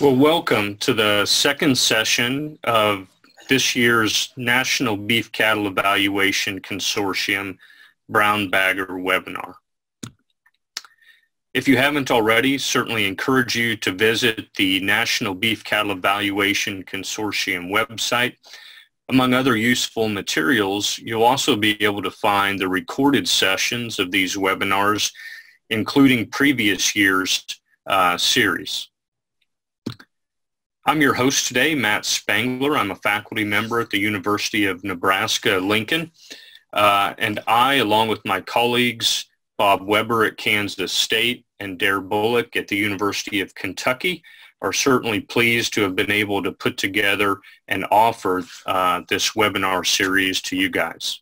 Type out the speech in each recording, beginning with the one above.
Well, welcome to the second session of this year's National Beef Cattle Evaluation Consortium Brown Bagger webinar. If you haven't already, certainly encourage you to visit the National Beef Cattle Evaluation Consortium website. Among other useful materials, you'll also be able to find the recorded sessions of these webinars, including previous year's uh, series. I'm your host today, Matt Spangler. I'm a faculty member at the University of Nebraska-Lincoln. Uh, and I, along with my colleagues, Bob Weaber at Kansas State and Darrh Bullock at the University of Kentucky, are certainly pleased to have been able to put together and offer uh, this webinar series to you guys.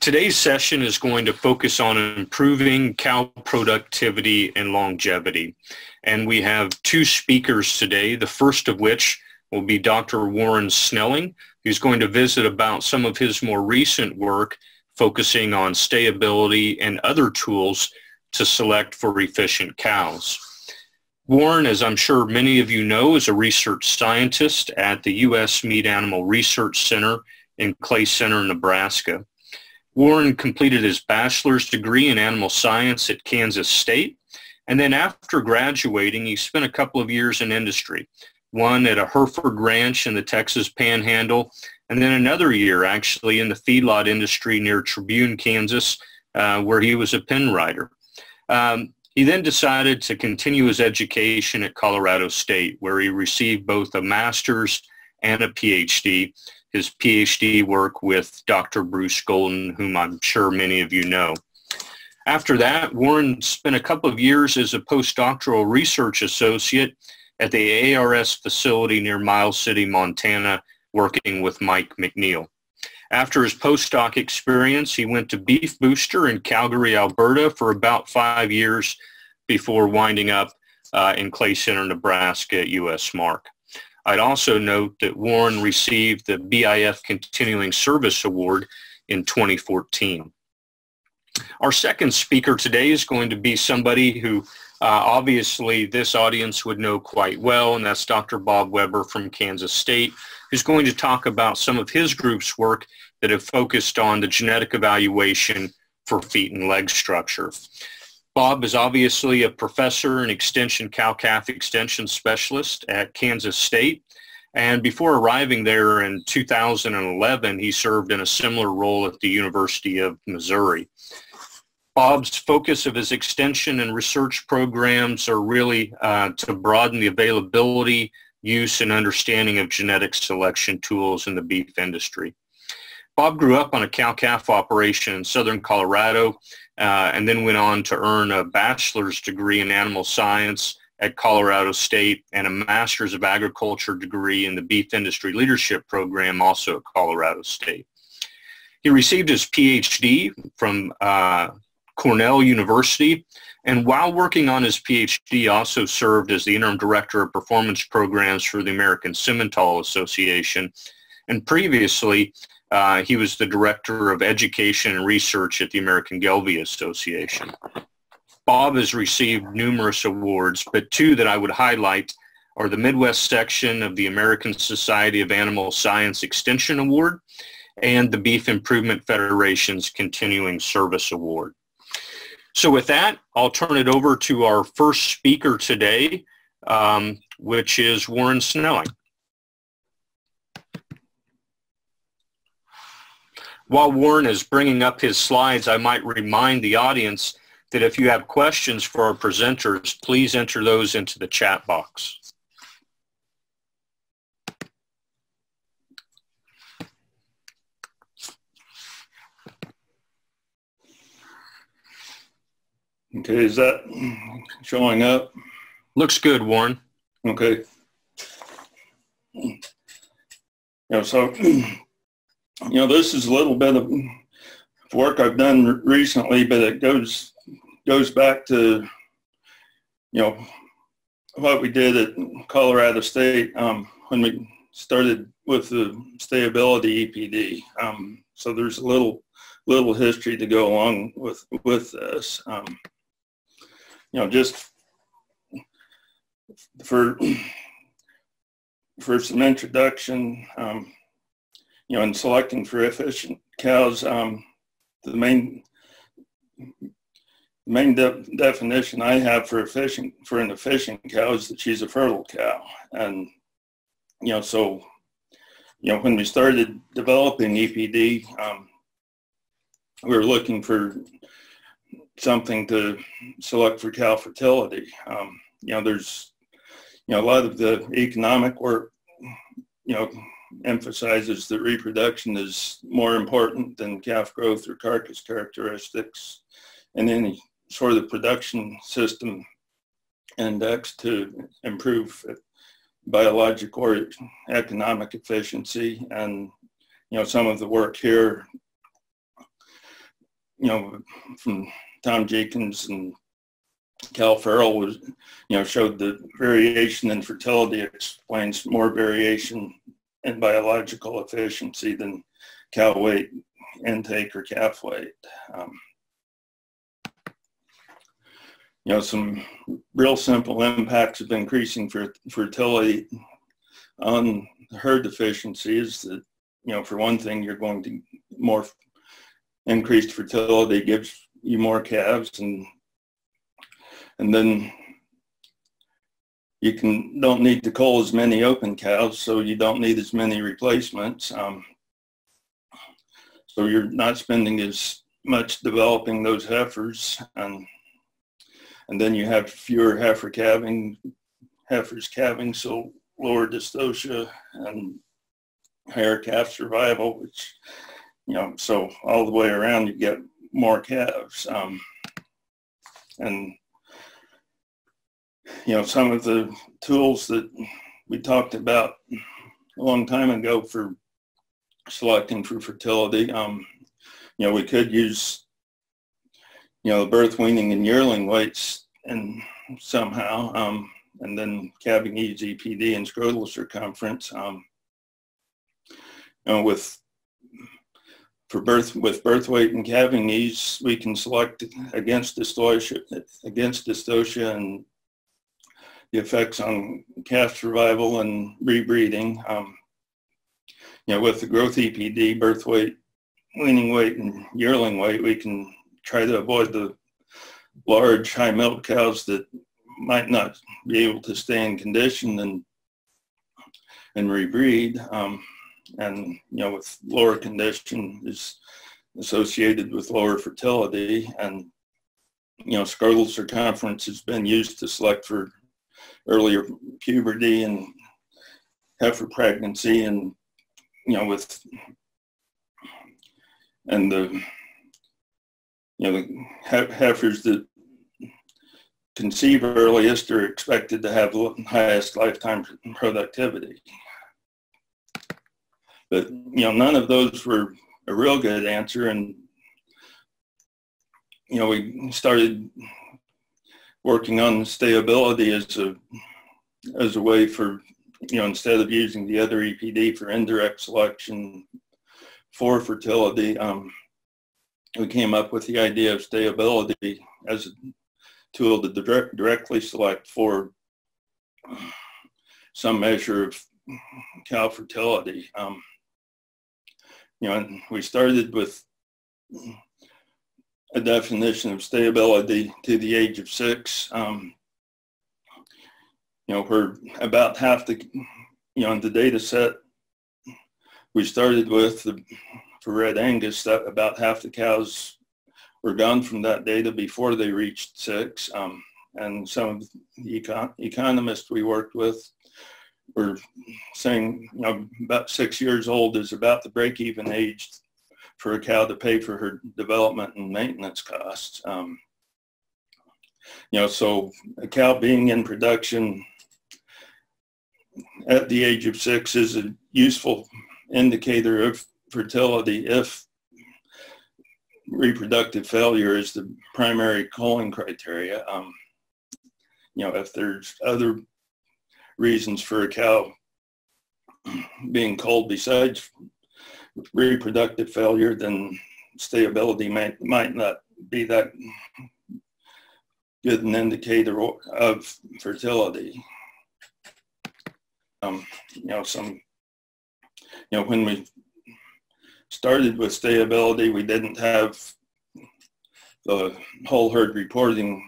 Today's session is going to focus on improving cow productivity and longevity. And we have two speakers today, the first of which will be Dr. Warren Snelling, who's going to visit about some of his more recent work focusing on stayability and other tools to select for efficient cows. Warren, as I'm sure many of you know, is a research scientist at the U.S. Meat Animal Research Center in Clay Center, Nebraska. Warren completed his bachelor's degree in animal science at Kansas State and then after graduating, he spent a couple of years in industry, one at a Hereford ranch in the Texas Panhandle, and then another year actually in the feedlot industry near Tribune, Kansas, uh, where he was a pen writer. Um, he then decided to continue his education at Colorado State, where he received both a master's and a PhD. His PhD work with Dr. Bruce Golden, whom I'm sure many of you know. After that, Warren spent a couple of years as a postdoctoral research associate at the ARS facility near Miles City, Montana, working with Mike MacNeil. After his postdoc experience, he went to Beefbooster in Calgary, Alberta for about five years before winding up uh, in Clay Center, Nebraska at US MARC. I'd also note that Warren received the BIF Continuing Service Award in 2014. Our second speaker today is going to be somebody who uh, obviously this audience would know quite well, and that's Dr. Bob Weaber from Kansas State, who's going to talk about some of his group's work that have focused on the genetic evaluation for feet and leg structure. Bob is obviously a professor and extension cow-calf extension specialist at Kansas State. And before arriving there in 2011, he served in a similar role at the University of Missouri. Bob's focus of his extension and research programs are really uh, to broaden the availability, use, and understanding of genetic selection tools in the beef industry. Bob grew up on a cow-calf operation in southern Colorado uh, and then went on to earn a bachelor's degree in animal science at Colorado State and a master's of agriculture degree in the beef industry leadership program also at Colorado State. He received his PhD from uh, Cornell University, and while working on his PhD, also served as the interim director of performance programs for the American Simmental Association. And previously, uh, he was the director of education and research at the American Gelbvieh Association. Bob has received numerous awards, but two that I would highlight are the Midwest section of the American Society of Animal Science Extension Award and the Beef Improvement Federation's Continuing Service Award. So with that, I'll turn it over to our first speaker today, um, which is Warren Snelling. While Warren is bringing up his slides, I might remind the audience that if you have questions for our presenters, please enter those into the chat box. Okay, is that showing up? Looks good, Warren. Okay. Yeah, so, you know, this is a little bit of work I've done recently, but it goes goes back to, you know, what we did at Colorado State um, when we started with the stayability EPD. Um, so there's a little little history to go along with with this. Um, you know, just for for some introduction, um, you know, in selecting for efficient cows, um, the main main de- definition I have for efficient for an efficient cow is that she's a fertile cow, and you know, so you know, when we started developing EPD, um, we were looking for something to select for cow fertility. Um, you know, there's you know a lot of the economic work, you know, emphasizes that reproduction is more important than calf growth or carcass characteristics and any sort of production system index to improve biological or economic efficiency. And, you know, some of the work here, you know, from Tom Jenkins and Cal Ferrell was, you know, showed that variation in fertility explains more variation in biological efficiency than cow weight intake or calf weight. Um, you know, some real simple impacts of increasing fertility on herd efficiency is that, you know, for one thing, you're going to more increased fertility gives you more calves and and then you can don't need to cull as many open calves, so you don't need as many replacements. Um, so you're not spending as much developing those heifers and and then you have fewer heifer calving, heifers calving, so lower dystocia and higher calf survival, which, you know, so all the way around you get more calves. Um, and, you know, some of the tools that we talked about a long time ago for selecting for fertility, um, you know, we could use you know, the birth weaning and yearling weights and somehow, um, and then calving EGPD and scrotal circumference. Um, you know, with for birth with birth weight and calving ease, we can select against dystocia, against dystocia and the effects on calf survival and rebreeding. Um, you know, with the growth EPD, birth weight, weaning weight, and yearling weight, we can try to avoid the large high milk cows that might not be able to stay in condition and and rebreed. Um, and you know, with lower condition is associated with lower fertility. And you know, scrotal circumference has been used to select for earlier puberty and heifer pregnancy, and you know, with and the you know, the heifers that conceive earliest are expected to have highest lifetime productivity. But, you know, none of those were a real good answer. And, you know, we started working on stayability as a, as a way for, you know, instead of using the other EPD for indirect selection for fertility, um, we came up with the idea of stayability as a tool to direct, directly select for some measure of cow fertility. Um, you know, we started with a definition of stayability to the age of six. Um, you know, we're about half the, you know, in the data set we started with the for Red Angus, that about half the cows were gone from that data before they reached six. Um, and some of the econ- economists we worked with were saying, you know, about six years old is about the break-even age for a cow to pay for her development and maintenance costs. Um, you know, so a cow being in production at the age of six is a useful indicator of fertility if reproductive failure is the primary culling criteria. Um, you know, if there's other reasons for a cow being culled besides reproductive failure, then stayability might, might not be that good an indicator of fertility. um, you know, some, you know, when we started with stayability, we didn't have the whole herd reporting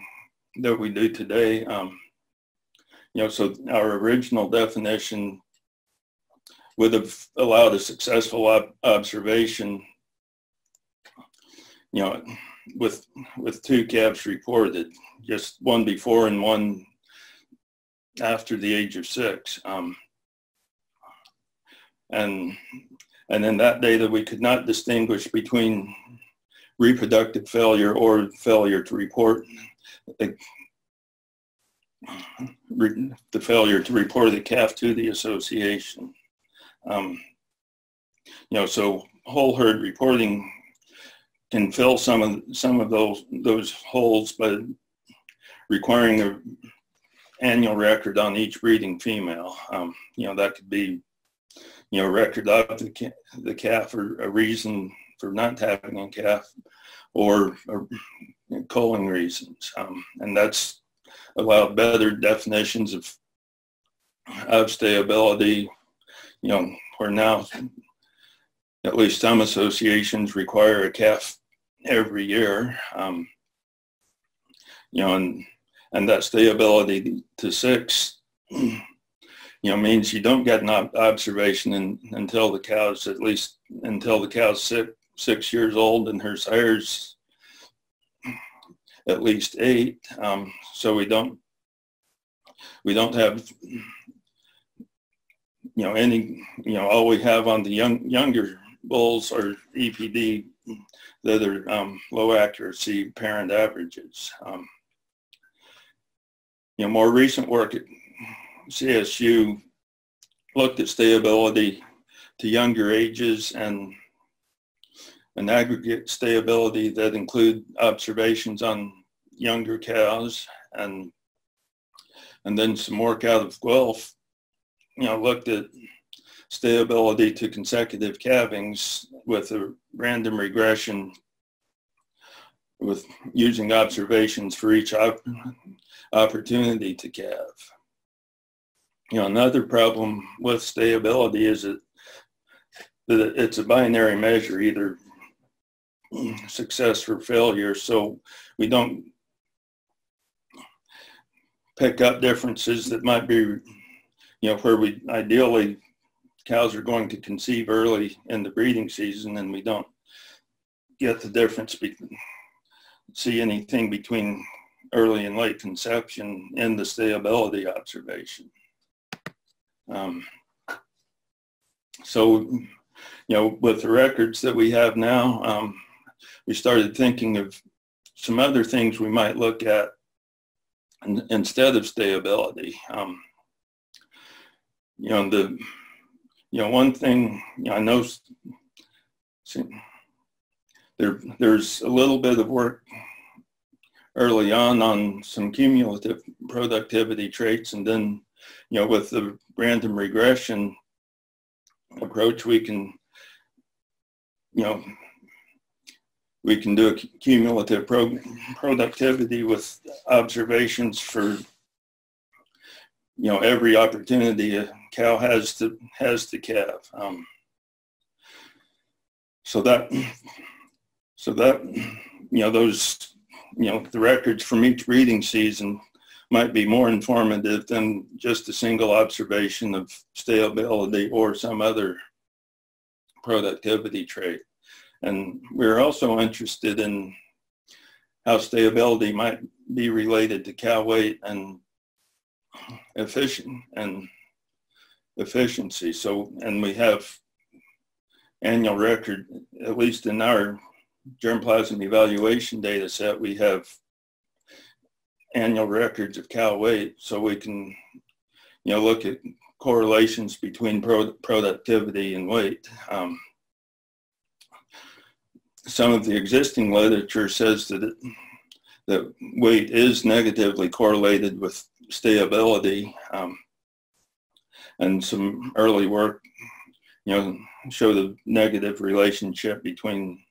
that we do today. Um, you know, so our original definition would have allowed a successful ob observation, you know, with with two calves reported, just one before and one after the age of six. Um, and and in that data, we could not distinguish between reproductive failure or failure to report the, failure to report the calf to the association. Um, you know, so whole herd reporting can fill some of some of those those holes, but requiring a annual record on each breeding female. Um, you know, that could be, you know, record of the, the calf or a reason for not having a calf or, or culling reasons. Um, and that's allowed better definitions of, of stayability, you know, where now at least some associations require a calf every year. Um, you know, and and that stayability to six, you know, means you don't get an observation in, until the cow's at least until the cow's six, six years old and her sire's at least eight. Um, so we don't we don't have you know any you know all we have on the young younger bulls are EPD that are um, low accuracy parent averages. Um, you know, more recent work at CSU looked at stayability to younger ages and an aggregate stayability that include observations on younger cows and and then some work out of Guelph, you know, looked at stayability to consecutive calvings with a random regression with using observations for each op opportunity to calve. You know, another problem with stayability is that, that it's a binary measure, either success or failure. So we don't pick up differences that might be, you know, where we ideally cows are going to conceive early in the breeding season and we don't get the difference between see anything between early and late conception in the stayability observation. Um, so, you know, with the records that we have now, um, we started thinking of some other things we might look at instead of stayability. Um, you know, the, you know, one thing you know, I know see, there, there's a little bit of work early on on some cumulative productivity traits and then you know with the random regression approach we can you know we can do a cumulative pro productivity with observations for you know every opportunity a cow has to has to calve um, so that so that you know those you know, the records from each breeding season might be more informative than just a single observation of stayability or some other productivity trait. And we're also interested in how stayability might be related to cow weight and efficient and efficiency. So, and we have annual record, at least in our germplasm evaluation data set, we have annual records of cow weight so we can you know look at correlations between pro productivity and weight um, some of the existing literature says that it, that weight is negatively correlated with stayability, um, and some early work you know show the negative relationship between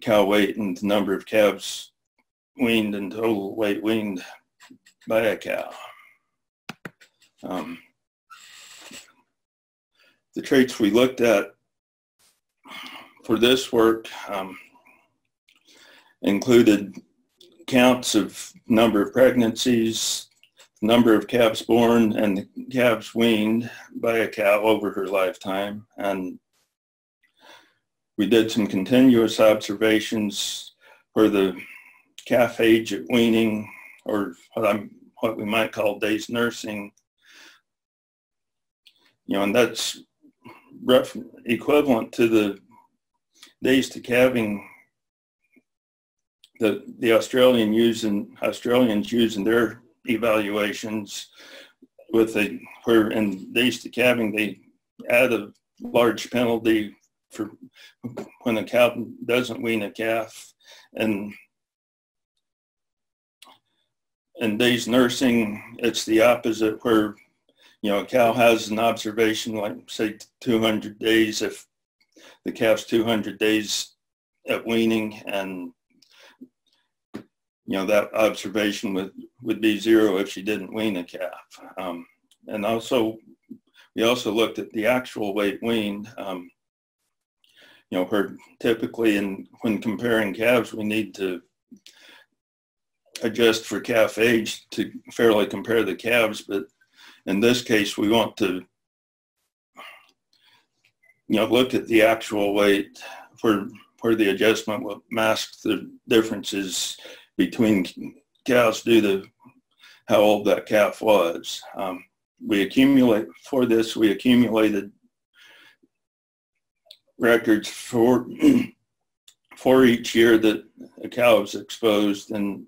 cow weight and the number of calves weaned and total weight weaned by a cow. Um, the traits we looked at for this work um, included counts of number of pregnancies, number of calves born, and calves weaned by a cow over her lifetime. And we did some continuous observations for the calf age at weaning, or what I'm what we might call days nursing. You know, and that's rough, equivalent to the days to calving that the Australian using Australians use in their evaluations with a where in days to calving they add a large penalty for when a cow doesn't wean a calf. And in days nursing it's the opposite where you know a cow has an observation like say 200 days if the calf's 200 days at weaning and you know, that observation would, would be zero if she didn't wean a calf. Um, and also, we also looked at the actual weight weaned. Um, you know, where typically in when comparing calves, we need to adjust for calf age to fairly compare the calves. But in this case, we want to, you know, look at the actual weight where where the adjustment will mask the differences between cows due to how old that calf was. Um, we accumulate, for this, we accumulated records for, for each year that a cow was exposed and,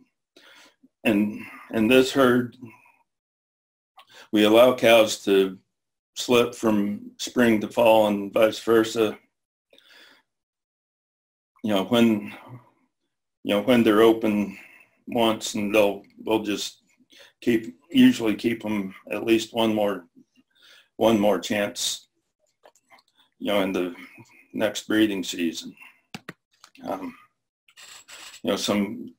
and, and this herd, we allow cows to slip from spring to fall and vice versa. You know, when you know, when they're open once and they'll, they'll just keep, usually keep them at least one more, one more chance, you know, in the next breeding season. Um, you know, some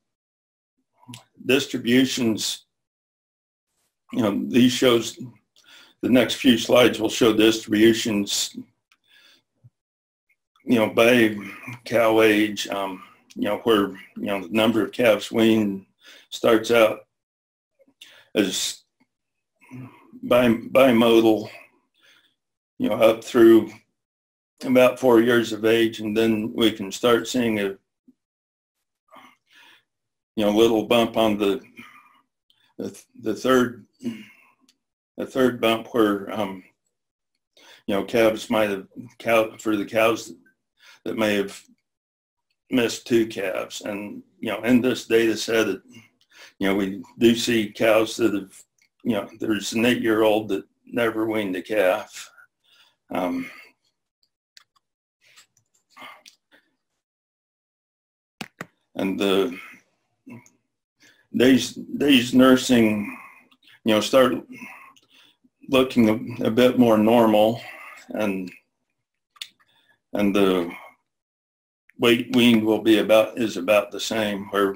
distributions, you know, these shows, the next few slides will show distributions, you know, by cow age, um, you know, where, you know, the number of calves weaned starts out as bimodal, you know, up through about four years of age, and then we can start seeing a, you know, little bump on the the, the third the third bump where um, you know calves might have cow for the cows that may have missed two calves. And, you know, in this data set, it, you know, we do see cows that have, you know, there's an eight-year-old that never weaned a calf. Um, and the days days nursing, you know, start looking a, a bit more normal, and and the weight weaned will be about is about the same where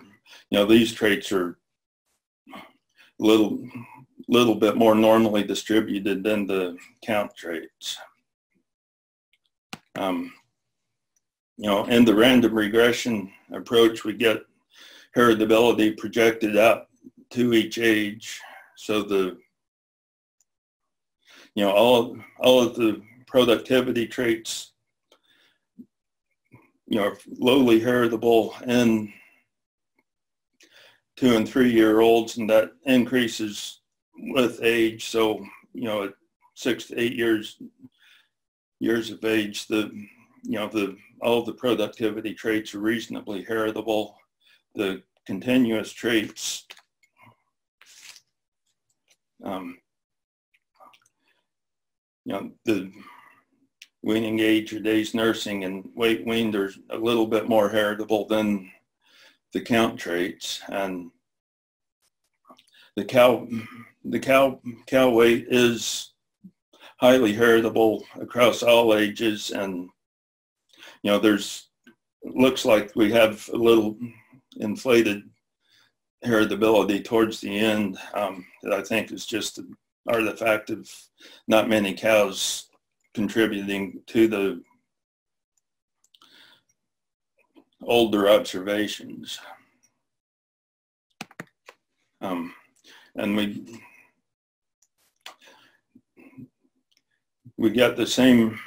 you know these traits are a little little bit more normally distributed than the count traits. Um, you know, in the random regression approach, we get heritability projected out to each age. So the, you know, all, all of the productivity traits you know, lowly heritable in two and three year olds and that increases with age. So, you know, at six to eight years, years of age, the, you know, the, all the productivity traits are reasonably heritable. The continuous traits, um, you know, the weaning age or days nursing and weight weaned are a little bit more heritable than the count traits. And the cow the cow cow weight is highly heritable across all ages. And you know there's looks like we have a little inflated heritability towards the end um, that I think is just an fact of not many cows contributing to the older observations. Um, and we we got the same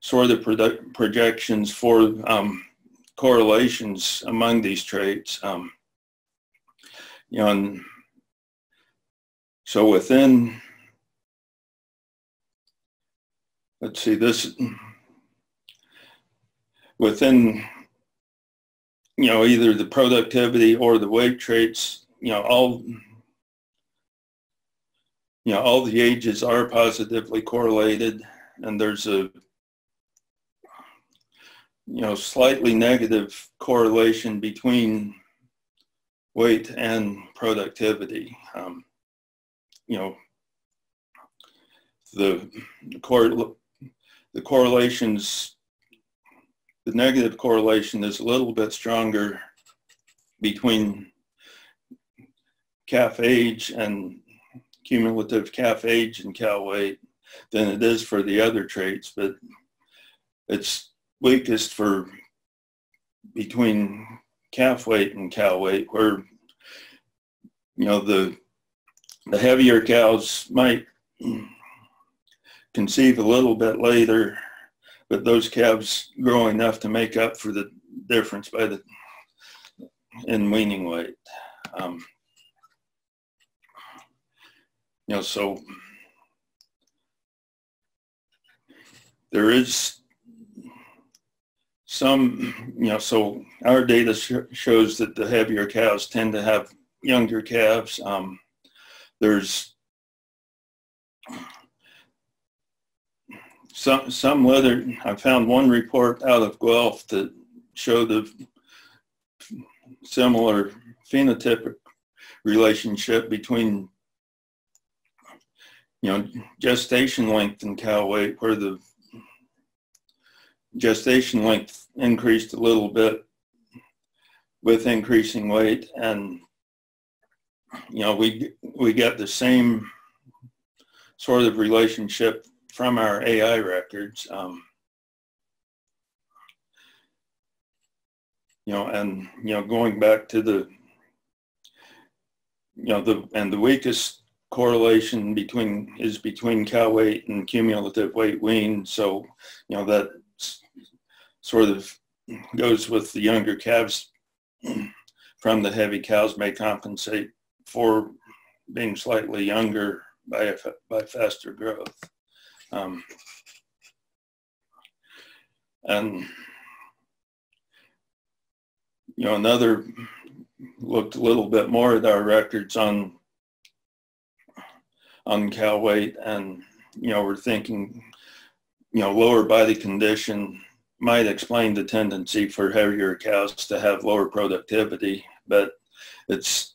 sort of projections for um, correlations among these traits. Um, you know, and so within, let's see, this, within, you know, either the productivity or the weight traits, you know, all you know, all the ages are positively correlated and there's a, you know, slightly negative correlation between weight and productivity. Um, you know, the, the, cor- the correlations, the negative correlation is a little bit stronger between calf age and cumulative calf age and cow weight than it is for the other traits, but it's weakest for between calf weight and cow weight where you know the the heavier cows might conceive a little bit later but those calves grow enough to make up for the difference by the in weaning weight um, you know, so there is some, you know, so our data sh shows that the heavier cows tend to have younger calves. Um, there's some, some leather, I found one report out of Guelph that showed a similar phenotypic relationship between you know, gestation length and cow weight, where the gestation length increased a little bit with increasing weight, and you know, we we get the same sort of relationship from our AI records. Um, you know, and you know, going back to the you know the and the weakest correlation between is between cow weight and cumulative weight wean. So, you know, that sort of goes with the younger calves from the heavy cows may compensate for being slightly younger by, by faster growth. Um, and, you know, another looked a little bit more at our records on on cow weight and you know we're thinking you know lower body condition might explain the tendency for heavier cows to have lower productivity but it's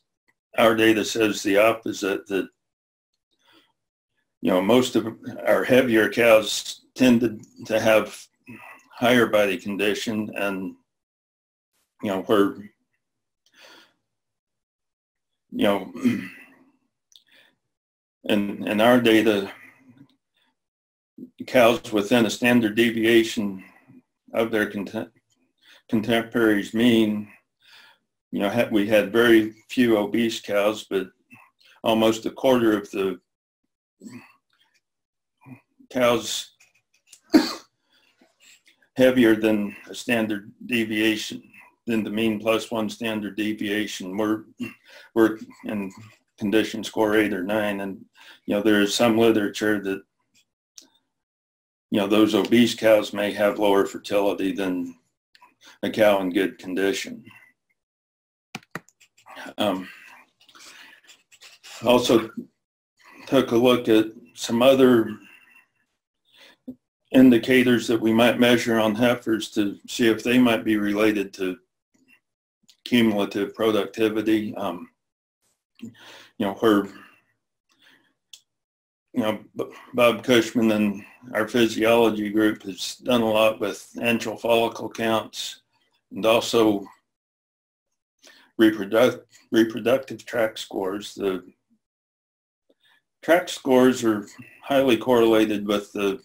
our data says the opposite that you know most of our heavier cows tended to have higher body condition and you know where you know in, in our data, cows within a standard deviation of their contem contemporaries mean, you know, we had very few obese cows, but almost a quarter of the cows heavier than a standard deviation than the mean plus one standard deviation. We're, we're in condition score eight or nine. And, you know, there is some literature that, you know, those obese cows may have lower fertility than a cow in good condition. Um, also took a look at some other indicators that we might measure on heifers to see if they might be related to cumulative productivity. Um, you know, where, you know, Bob Cushman and our physiology group has done a lot with antral follicle counts and also reproduct, reproductive tract scores. The tract scores are highly correlated with the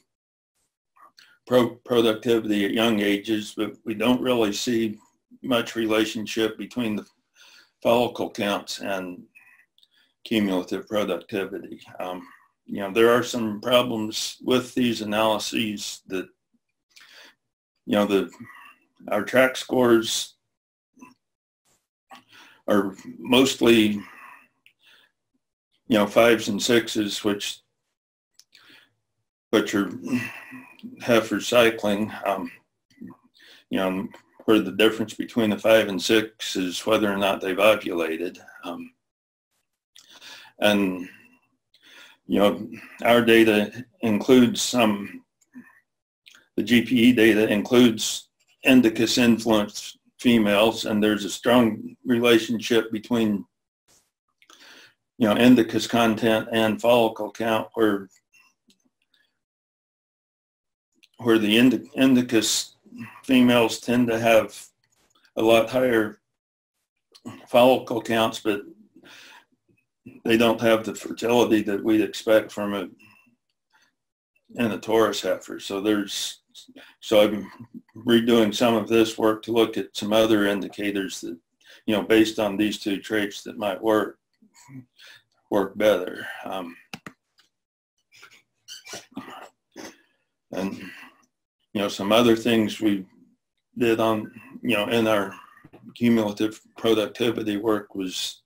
pro productivity at young ages, but we don't really see much relationship between the follicle counts and cumulative productivity. Um, you know, there are some problems with these analyses that, you know, the our track scores are mostly, you know, fives and sixes, which which are heifer cycling. Um, you know, where the difference between the five and six is whether or not they've ovulated. Um, and, you know, our data includes some, the GPE data includes indicus influenced females, and there's a strong relationship between, you know, indicus content and follicle count where where the indicus females tend to have a lot higher follicle counts, but they don't have the fertility that we'd expect from a in a Taurus heifer. So there's so I'm redoing some of this work to look at some other indicators that you know based on these two traits that might work work better. Um, and you know some other things we did on you know in our cumulative productivity work was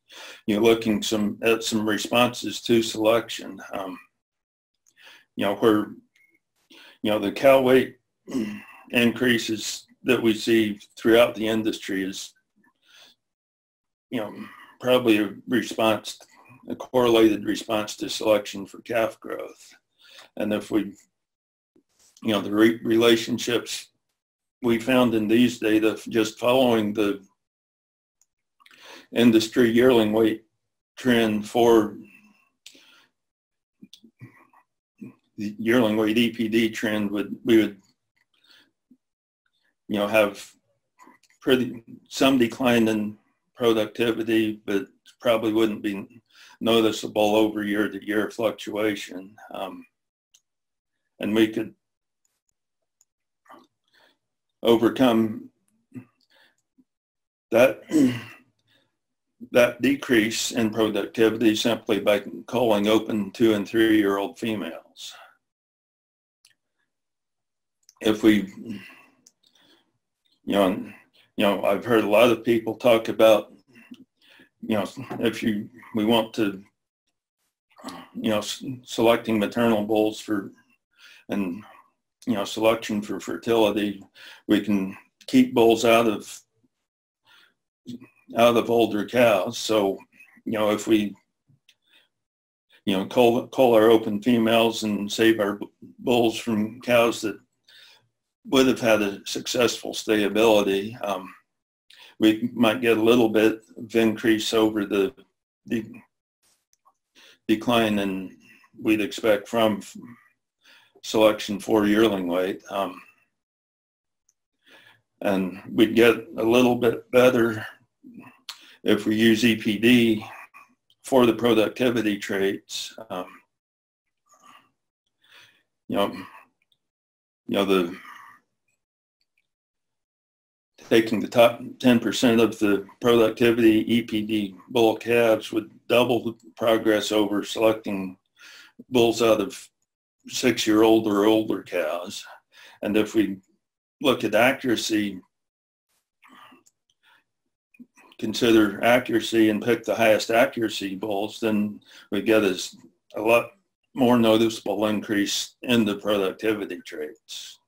you know, looking some at some responses to selection. Um, you know, where you know the cow weight increases that we see throughout the industry is you know probably a response a correlated response to selection for calf growth. And if we you know the re- relationships we found in these data just following the industry yearling weight trend for the yearling weight EPD trend would we would you know have pretty some decline in productivity, but probably wouldn't be noticeable over year to year fluctuation. Um, and we could overcome that that decrease in productivity simply by calling open two and three year old females. If we, you know, you know, I've heard a lot of people talk about, you know, if you, we want to, you know, selecting maternal bulls for, and, you know, selection for fertility, we can keep bulls out of out of older cows. So, you know, if we, you know, cull, cull our open females and save our bulls from cows that would have had a successful stayability. um, we might get a little bit of increase over the, the decline in we'd expect from selection for yearling weight. Um, and we'd get a little bit better if we use EPD for the productivity traits, um, you know, you know, the taking the top 10% of the productivity EPD bull calves would double the progress over selecting bulls out of six-year-old or older cows. And if we look at accuracy, consider accuracy and pick the highest accuracy bulls, then we get a, a lot more noticeable increase in the productivity traits.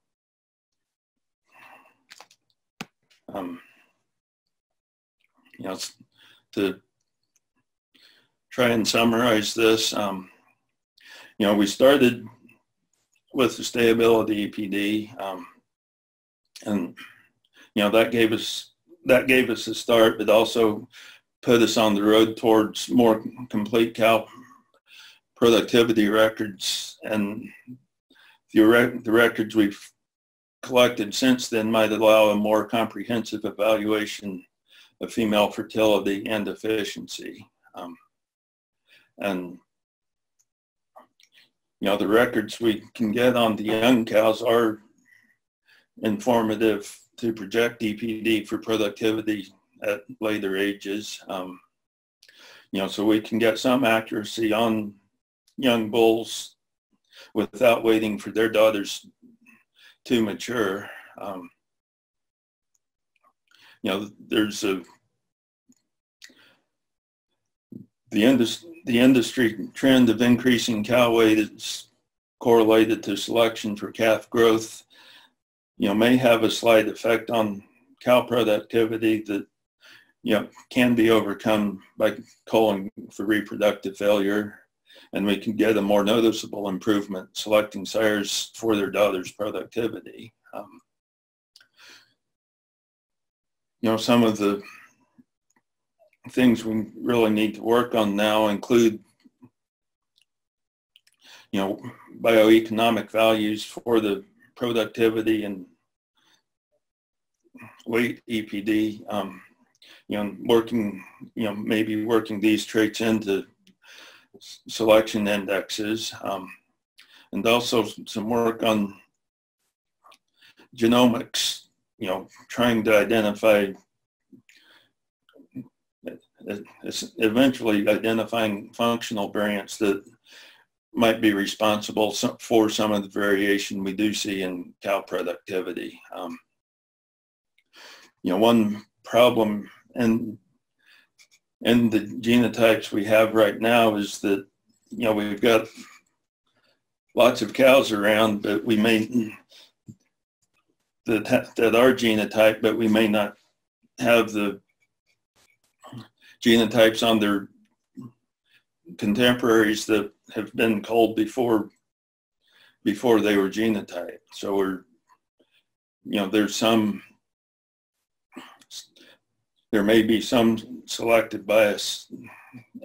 Um, you know, to try and summarize this, um, you know, we started with the stayability EPD, um, and you know that gave us that gave us a start, but also put us on the road towards more complete cow productivity records. And the, the records we've collected since then might allow a more comprehensive evaluation of female fertility and efficiency. Um, and you know the records we can get on the young cows are informative to project EPD for productivity at later ages. Um, you know, so we can get some accuracy on young bulls without waiting for their daughters to mature. Um, you know, there's a the the industry trend of increasing cow weight is correlated to selection for calf growth. You know, may have a slight effect on cow productivity that you know can be overcome by culling for reproductive failure and we can get a more noticeable improvement selecting sires for their daughter's productivity. Um, you know, some of the things we really need to work on now include, you know, bioeconomic values for the productivity and weight EPD. Um, you know, working, you know, maybe working these traits into selection indexes, um, and also some work on genomics, you know, trying to identify, eventually identifying functional variants that might be responsible for some of the variation we do see in cow productivity. Um, you know, one problem and and the genotypes we have right now is that, you know, we've got lots of cows around, but we may, that, that are genotype, but we may not have the genotypes on their contemporaries that have been called before before they were genotyped. So we're, you know, there's some there may be some selective bias,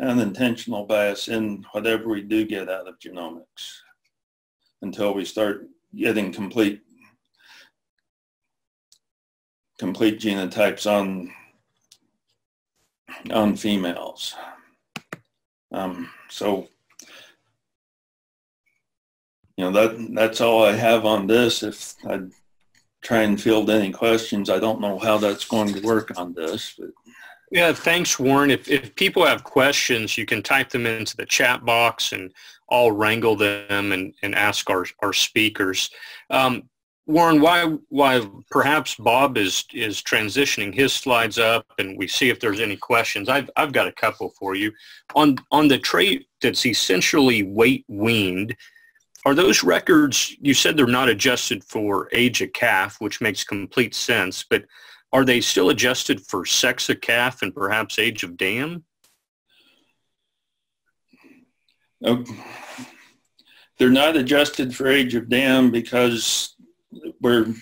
unintentional bias in whatever we do get out of genomics until we start getting complete complete genotypes on on females. Um, so you know that that's all I have on this. If I try and field any questions. I don't know how that's going to work on this, but. Yeah, thanks, Warren. If, if people have questions, you can type them into the chat box and I'll wrangle them and, and ask our, our speakers. Um, Warren, why, why perhaps Bob is, is transitioning his slides up and we see if there's any questions. I've, I've got a couple for you. On, on the trait that's essentially weight weaned, are those records, you said they're not adjusted for age of calf, which makes complete sense, but are they still adjusted for sex of calf and perhaps age of dam? Oh, they're not adjusted for age of dam because we're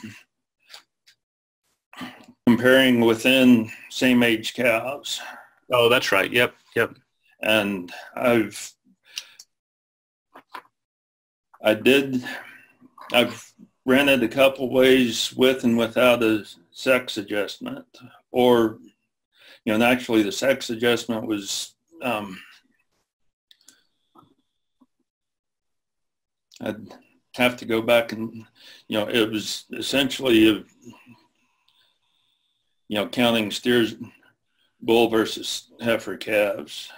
comparing within same age cows. Oh, that's right. Yep. Yep. And I've I did, I've rented a couple ways with and without a sex adjustment or, you know, and actually the sex adjustment was, um, I'd have to go back and, you know, it was essentially, a, you know, counting steers, bull versus heifer calves.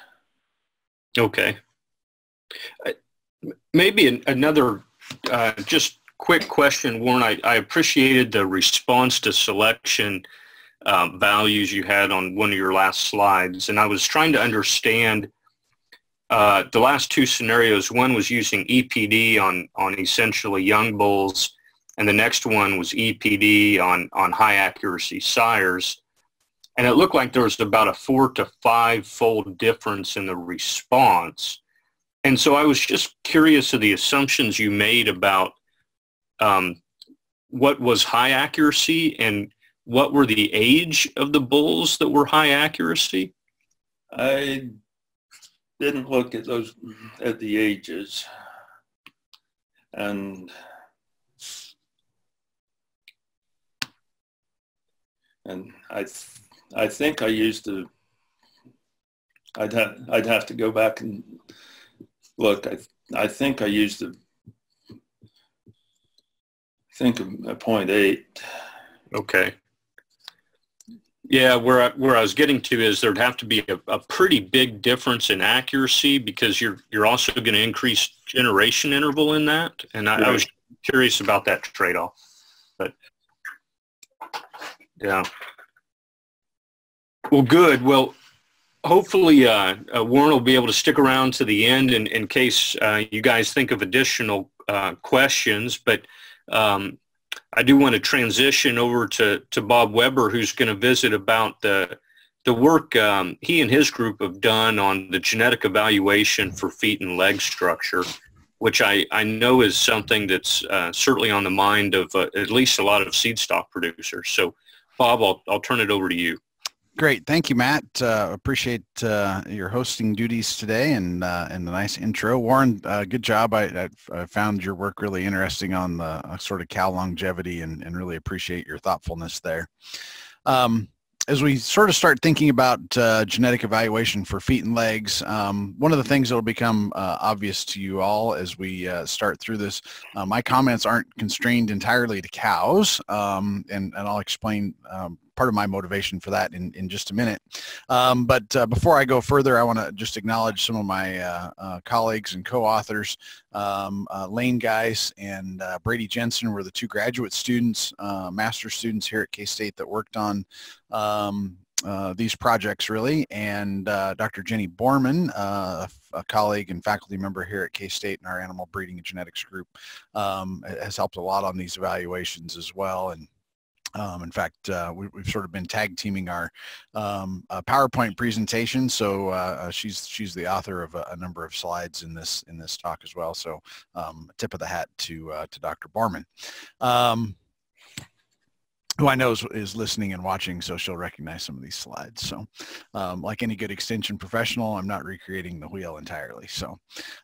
Okay. Maybe an, another uh, just quick question, Warren. I, I, appreciated the response to selection um, values you had on one of your last slides, and I was trying to understand uh, the last two scenarios. One was using EPD on on essentially young bulls, and the next one was EPD on on high accuracy sires. And it looked like there was about a four to five fold difference in the response. And so I was just curious of the assumptions you made about um, what was high accuracy and what were the age of the bulls that were high accuracy? I didn't look at those at the ages and and I I think I used to I'd I'd have to go back and look, I, I think I used the think of a point eight. Okay. Yeah, where I, where I was getting to is there'd have to be a, a pretty big difference in accuracy because you're you're also going to increase generation interval in that, and I, right. I was curious about that trade-off. But yeah, well, good. Well, hopefully uh, uh, Warren will be able to stick around to the end in, in case uh, you guys think of additional uh, questions. But um, I do want to transition over to, to Bob Weaber, who's going to visit about the the work um, he and his group have done on the genetic evaluation for feet and leg structure, which I, I know is something that's uh, certainly on the mind of uh, at least a lot of seed stock producers. So, Bob, I'll, I'll turn it over to you. Great, thank you, Matt. Uh, appreciate uh, your hosting duties today and uh, and the nice intro. Warren, uh, good job. I, I, found your work really interesting on the uh, sort of cow longevity and, and really appreciate your thoughtfulness there. Um, as we sort of start thinking about uh, genetic evaluation for feet and legs, um, one of the things that will become obvious to you all as we start through this, my comments aren't constrained entirely to cows, um, and, and I'll explain um, part of my motivation for that in, in just a minute. Um, but uh, before I go further, I want to just acknowledge some of my uh, uh, colleagues and co-authors. Um, uh, Lane Geis and uh, Brady Jensen were the two graduate students, master students here at K-State that worked on um, uh, these projects really and uh, Dr. Jenny Bormann, uh, a colleague and faculty member here at K-State in our animal breeding and genetics group um, has helped a lot on these evaluations as well and um, in fact, uh, we, have sort of been tag teaming our um, uh, PowerPoint presentation. So uh, uh, she's she's the author of a, a, number of slides in this in this talk as well. So um, tip of the hat to uh, to Dr. Bormann. Um, who I know is, is, listening and watching, so she'll recognize some of these slides. So um, like any good extension professional, I'm not recreating the wheel entirely. So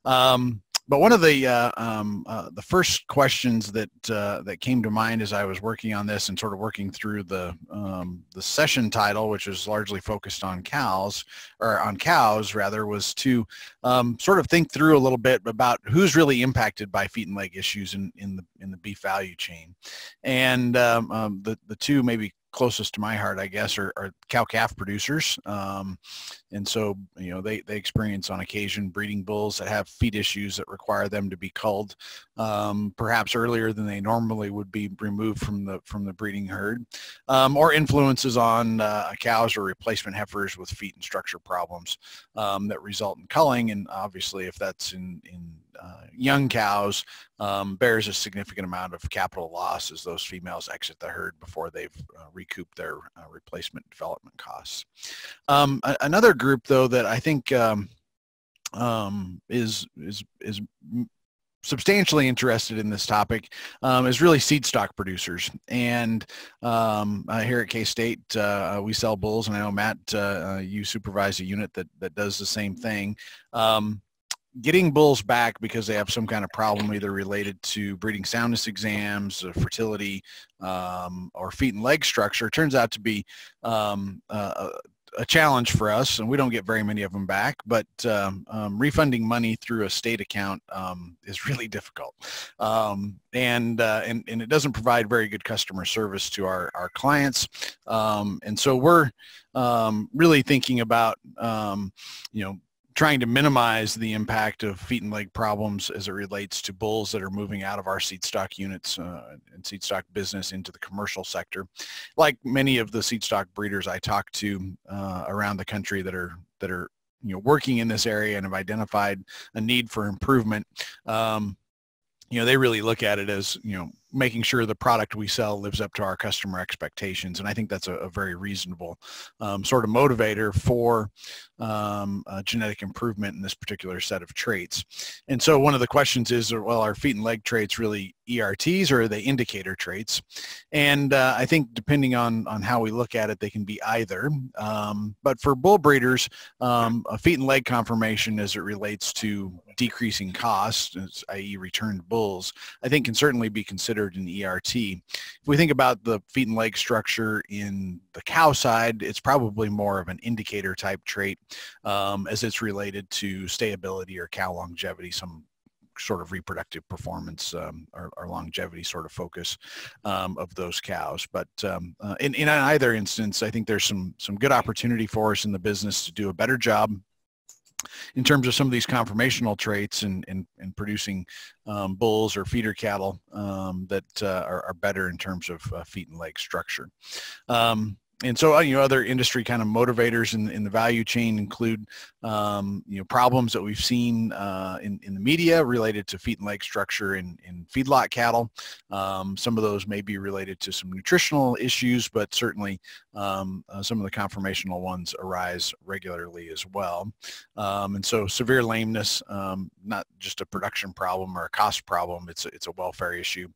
um, but one of the uh, um, uh, the first questions that uh, that came to mind as I was working on this and sort of working through the um, the session title, which is largely focused on cows or on cows rather, was to um, sort of think through a little bit about who's really impacted by feet and leg issues in in the in the beef value chain, and um, um, the the two maybe closest to my heart, I guess, are, are cow calf producers. Um, and so, you know, they, they experience on occasion breeding bulls that have feed issues that require them to be culled um, perhaps earlier than they normally would be removed from the from the breeding herd, um, or influences on uh, cows or replacement heifers with feet and structure problems um, that result in culling. And obviously, if that's in in uh, young cows, um, bears a significant amount of capital loss as those females exit the herd before they've uh, recouped their uh, replacement development costs. Um, another group, though, that I think um, um, is is is substantially interested in this topic um, is really seed stock producers. And um, uh, here at K-State, uh, we sell bulls, and I know Matt, uh, you supervise a unit that that does the same thing. Um, getting bulls back because they have some kind of problem either related to breeding soundness exams, fertility, um, or feet and leg structure turns out to be um, uh, a challenge for us, and we don't get very many of them back. But um, um, refunding money through a state account um, is really difficult, um, and, uh, and and it doesn't provide very good customer service to our our clients. And so we're really thinking about you know trying to minimize the impact of feet and leg problems as it relates to bulls that are moving out of our seed stock units uh, and seed stock business into the commercial sector. Like many of the seed stock breeders I talk to uh, around the country that are that are you know working in this area and have identified a need for improvement. Um, you know, they really look at it as, you know, making sure the product we sell lives up to our customer expectations. And I think that's a, a very reasonable um, sort of motivator for um, uh, genetic improvement in this particular set of traits. And so one of the questions is, well, are feet and leg traits really ERTs or are they indicator traits? And uh, I think depending on, on how we look at it, they can be either. Um, but for bull breeders, um, a feet and leg conformation as it relates to decreasing costs, i.e. returned bulls, I think can certainly be considered an ERT. If we think about the feet and leg structure in the cow side, it's probably more of an indicator type trait um, as it's related to stayability or cow longevity, some sort of reproductive performance um, or, or, longevity sort of focus um, of those cows. But um, uh, in, in either instance, I think there's some some good opportunity for us in the business to do a better job in terms of some of these conformational traits and in, in, producing um, bulls or feeder cattle um, that uh, are, are, better in terms of uh, feet and leg structure. Um, and so uh, you know other industry kind of motivators in, in the value chain include um, you know problems that we've seen uh, in, in the media related to feet and leg structure in, in feedlot cattle. Um, some of those may be related to some nutritional issues but certainly um, uh, some of the conformational ones arise regularly as well. Um, and so severe lameness um, not just a production problem or a cost problem it's a, it's a welfare issue.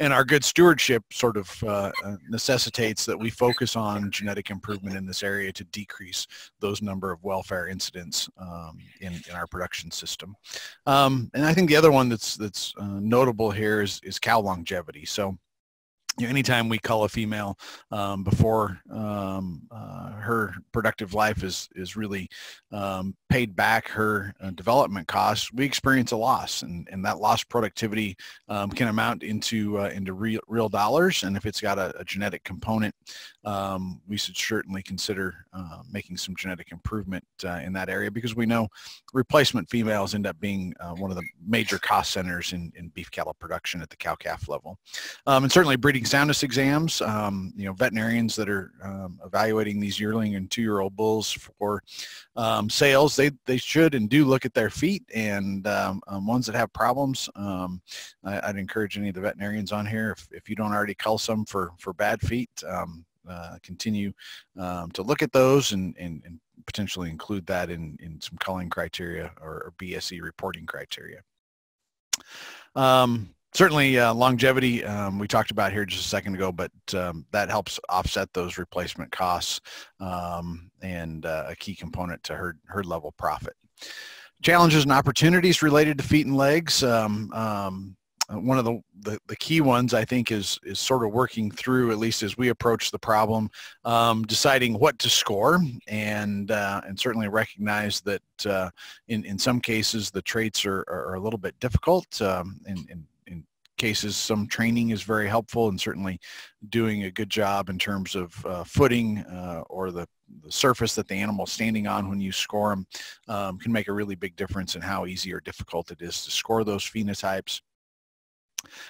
And our good stewardship sort of uh, uh necessitates that we focus on genetic improvement in this area to decrease those number of welfare incidents um, in, in our production system. Um, and I think the other one that's, that's uh, notable here is, is cow longevity. So you know, anytime we call a female um, before um, uh, her productive life is is really um, paid back her uh, development costs, we experience a loss, and, and that lost productivity um, can amount into uh, into real, real dollars. And if it's got a, a genetic component, um, we should certainly consider uh, making some genetic improvement uh, in that area because we know replacement females end up being uh, one of the major cost centers in, in beef cattle production at the cow calf level, um, and certainly breeding soundness exams, um, you know, veterinarians that are um, evaluating these yearling and two-year-old bulls for um, sales, they, they should and do look at their feet and um, um, ones that have problems. Um, I, would encourage any of the veterinarians on here, if, if you don't already cull some for, for bad feet, uh, continue to look at those and, and, and potentially include that in, in some culling criteria or, or BSE reporting criteria. Um, certainly uh, longevity um, we talked about here just a second ago, but um, that helps offset those replacement costs um, and uh, a key component to herd, herd level profit. Challenges and opportunities related to feet and legs. Um, um, one of the, the, the, key ones I think is is sort of working through at least as we approach the problem, um, deciding what to score and uh, and certainly recognize that uh, in in some cases the traits are, are, a little bit difficult um, in cases, some training is very helpful and certainly doing a good job in terms of uh, footing uh, or the, the surface that the animal's standing on when you score them um, can make a really big difference in how easy or difficult it is to score those phenotypes.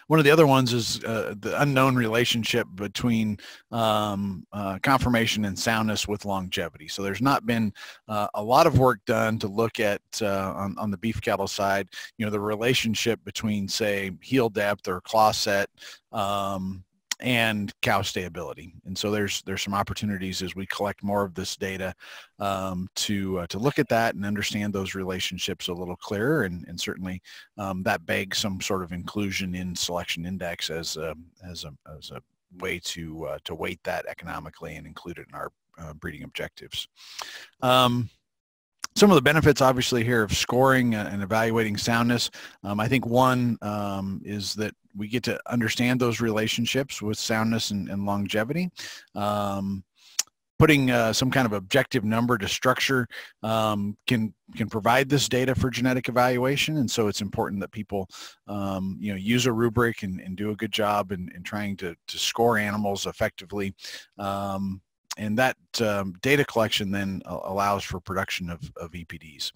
One of the other ones is uh, the unknown relationship between um, uh, conformation and soundness with longevity. So there's not been uh, a lot of work done to look at uh, on, on, the beef cattle side, you know, the relationship between say heel depth or claw set um, and cow stayability. And so there's there's some opportunities as we collect more of this data um, to uh, to look at that and understand those relationships a little clearer. And, and certainly um, that begs some sort of inclusion in selection index as a, as a, as a way to uh, to weight that economically and include it in our uh, breeding objectives. Um, some of the benefits obviously here of scoring and evaluating soundness um, i think one um, is that we get to understand those relationships with soundness and, and longevity. Um, putting uh, some kind of objective number to structure um, can can provide this data for genetic evaluation. And so it's important that people um, you know use a rubric and, and do a good job in, in trying to, to score animals effectively. Um, and that um, data collection then allows for production of, of EPDs.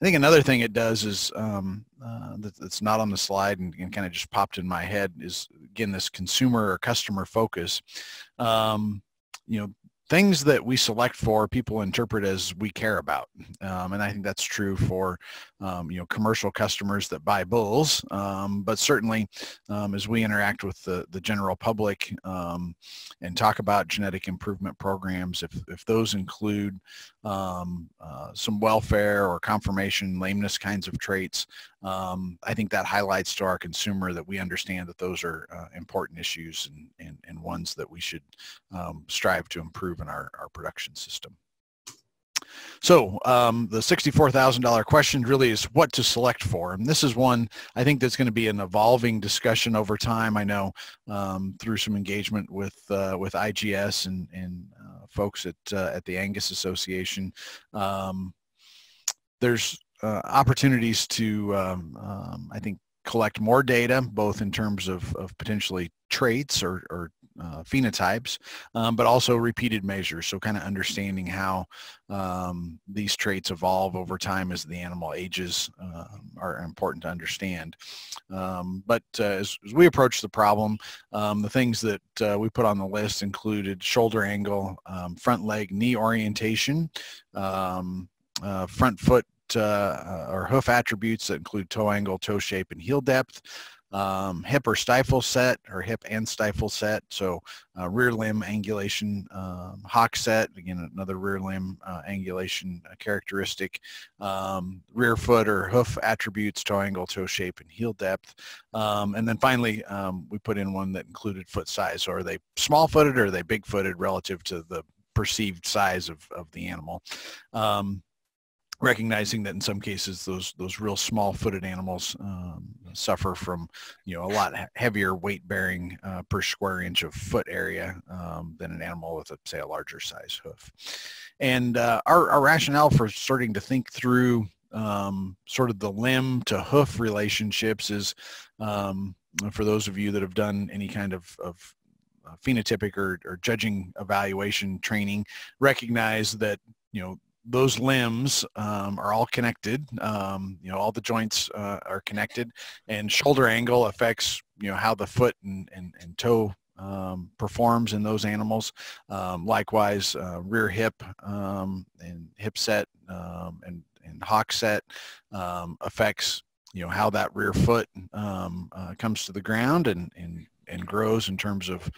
I think another thing it does is um, uh, that, that's not on the slide and, and kind of just popped in my head is again this consumer or customer focus. Um, you know, things that we select for people interpret as we care about. Um, and i think that's true for um, you know commercial customers that buy bulls. Um, but certainly um, as we interact with the, the general public um, and talk about genetic improvement programs if, if those include um, uh, some welfare or confirmation lameness kinds of traits um, I think that highlights to our consumer that we understand that those are uh, important issues and, and, and, ones that we should um, strive to improve in our, our production system. So um, the $64,000 question really is what to select for. And this is one I think that's going to be an evolving discussion over time. I know um, through some engagement with uh, with IGS and, and folks at, uh, at the Angus Association, um, there's uh, opportunities to, um, um, I think, collect more data, both in terms of, of potentially traits or, or uh, phenotypes, um, but also repeated measures. So kind of understanding how um, these traits evolve over time as the animal ages uh, are important to understand. Um, but uh, as, as, we approach the problem, um, the things that uh, we put on the list included shoulder angle, um, front leg knee orientation, uh, front foot uh, or hoof attributes that include toe angle, toe shape, and heel depth, um, hip or stifle set or hip and stifle set. So uh, rear limb angulation, um, hock set, again, another rear limb uh, angulation uh, characteristic, um, rear foot or hoof attributes, toe angle, toe shape, and heel depth. Um, and then finally, um, we put in one that included foot size. So are they small footed or are they big footed relative to the perceived size of, of the animal? Um, recognizing that in some cases those those real small footed animals um, suffer from you know a lot heavier weight bearing uh, per square inch of foot area um, than an animal with a, say a larger size hoof. And uh, our, our rationale for starting to think through um, sort of the limb to hoof relationships is um, for those of you that have done any kind of, of uh, phenotypic or, or judging evaluation training recognize that you know those limbs um, are all connected. Um, you know, all the joints uh, are connected, and shoulder angle affects you know how the foot and and, and toe um, performs in those animals. Um, likewise, uh, rear hip um, and hip set um, and and hock set affects you know how that rear foot uh, comes to the ground and and and grows in terms of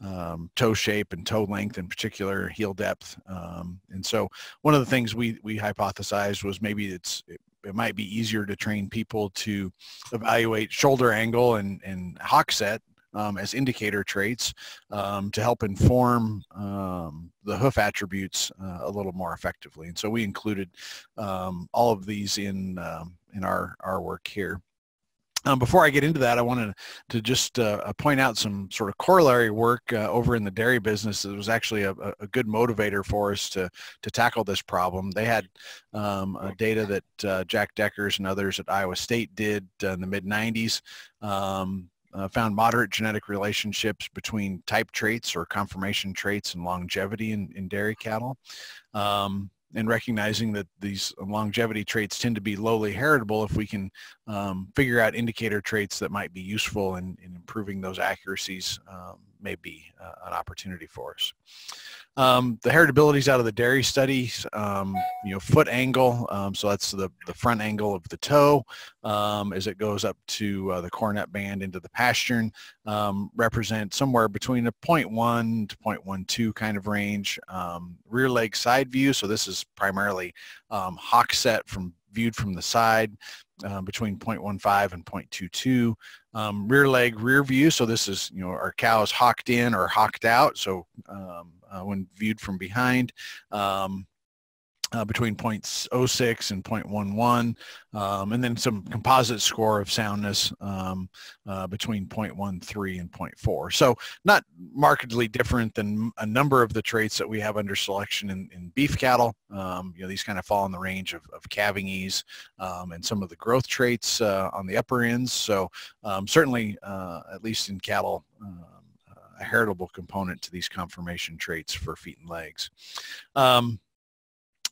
um, toe shape and toe length in particular, heel depth. Um, and so one of the things we, we hypothesized was maybe it's, it, it, might be easier to train people to evaluate shoulder angle and, and hock set um, as indicator traits um, to help inform um, the hoof attributes uh, a little more effectively. And so we included um, all of these in, in our, our work here. Um, before I get into that, I wanted to just uh, uh, point out some sort of corollary work uh, over in the dairy business. It was actually a, a, good motivator for us to to tackle this problem. They had um, data that uh, Jack Dekkers and others at Iowa State did uh, in the mid 90s. Um, uh, found moderate genetic relationships between type traits or conformation traits and longevity in, in dairy cattle. Um, and recognizing that these longevity traits tend to be lowly heritable if we can um, figure out indicator traits that might be useful in, in improving those accuracies um, may be uh, an opportunity for us. Um, the heritabilities out of the dairy studies, um, you know, foot angle, um, so that's the, the front angle of the toe um, as it goes up to uh, the coronet band into the pastern, um, represent somewhere between a 0.1 to 0.12 kind of range. Um, rear leg side view, so this is primarily hock set from viewed from the side uh, between 0.15 and 0.22. Um, rear leg rear view, so this is, you know, our cow is hocked in or hocked out, so um, uh, when viewed from behind. Um, uh, between 0.06 and 0.11, um, and then some composite score of soundness um, uh, between 0.13 and 0.4. So not markedly different than a number of the traits that we have under selection in, in beef cattle. Um, you know, these kind of fall in the range of, of calving ease um, and some of the growth traits uh, on the upper ends. So um, certainly, uh, at least in cattle, um, a heritable component to these conformation traits for feet and legs. Um,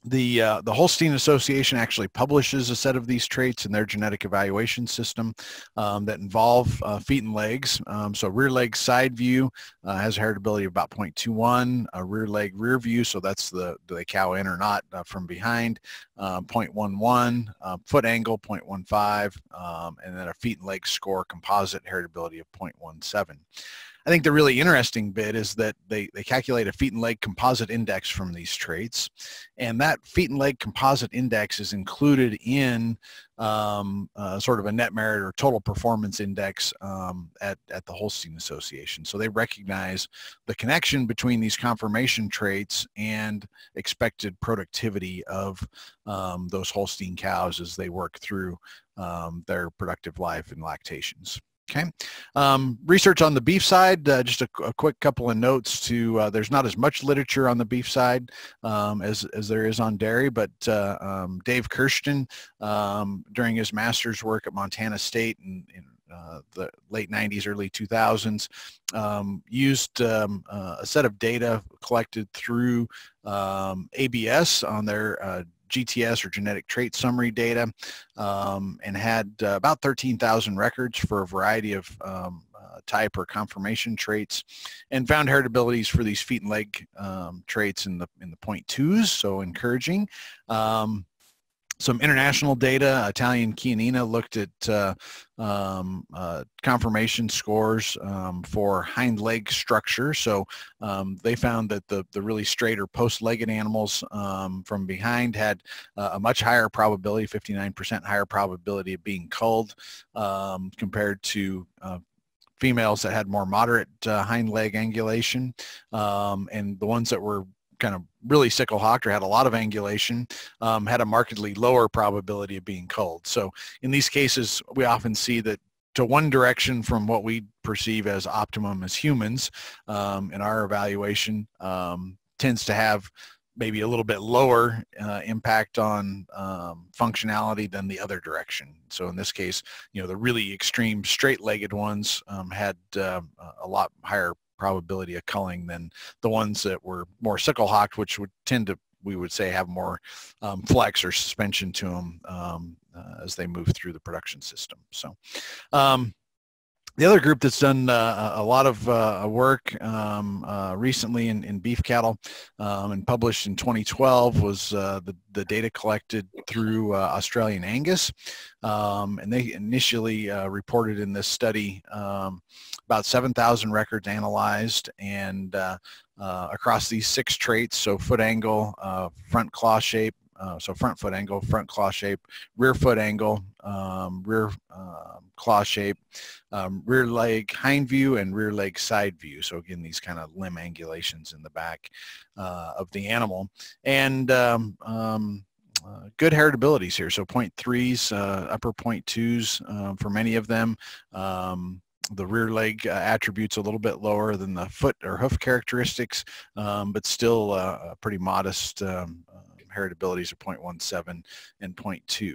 the uh, the Holstein Association actually publishes a set of these traits in their genetic evaluation system um, that involve uh, feet and legs. Um, so rear leg side view uh, has a heritability of about 0.21, a rear leg rear view, so that's the do they cow in or not uh, from behind, uh, 0.11, uh, foot angle 0.15, um, and then a feet and leg score composite heritability of 0.17. I think the really interesting bit is that they, they calculate a feet and leg composite index from these traits. And that feet and leg composite index is included in um, uh, sort of a net merit or total performance index um, at, at the Holstein Association. So they recognize the connection between these conformation traits and expected productivity of um, those Holstein cows as they work through um, their productive life and lactations. Okay. Um, research on the beef side, uh, just a, a, quick couple of notes to, uh, there's not as much literature on the beef side um, as, as there is on dairy, but uh, um, Dave Kirschten, um, during his master's work at Montana State in, in uh, the late 90s, early 2000s, um, used um, uh, a set of data collected through ABS on their uh, GTS or genetic trait summary data um, and had uh, about 13,000 records for a variety of um, uh, type or conformation traits and found heritabilities for these feet and leg um, traits in the in the point twos, so encouraging. Um, some international data. Italian Chianina looked at uh, um, uh, conformation scores um, for hind leg structure. So um, they found that the, the really straight or post-legged animals um, from behind had uh, a much higher probability, 59% higher probability of being culled um, compared to uh, females that had more moderate uh, hind leg angulation um, and the ones that were kind of really sickle hocked or had a lot of angulation um, had a markedly lower probability of being culled. So in these cases, we often see that to one direction from what we perceive as optimum as humans um, in our evaluation um, tends to have maybe a little bit lower uh, impact on um, functionality than the other direction. So in this case, you know, the really extreme straight-legged ones um, had uh, a lot higher probability of culling than the ones that were more sickle hocked, which would tend to, we would say, have more um, flex or suspension to them um, uh, as they move through the production system. So um, the other group that's done uh, a lot of uh, work um, uh, recently in, in, beef cattle um, and published in 2012 was uh, the, the data collected through uh, Australian Angus. Um, and they initially uh, reported in this study um, about 7,000 records analyzed and across these six traits, so foot angle, front claw shape, uh, so front foot angle, front claw shape, rear foot angle, um, rear uh, claw shape, um, rear leg hind view, and rear leg side view. So again, these kind of limb angulations in the back uh, of the animal. And um, um uh, good heritabilities here. So point threes, uh, upper point twos uh, for many of them. Um, the rear leg uh, attributes a little bit lower than the foot or hoof characteristics, um, but still uh, pretty modest um, heritabilities of 0.17 and 0.2.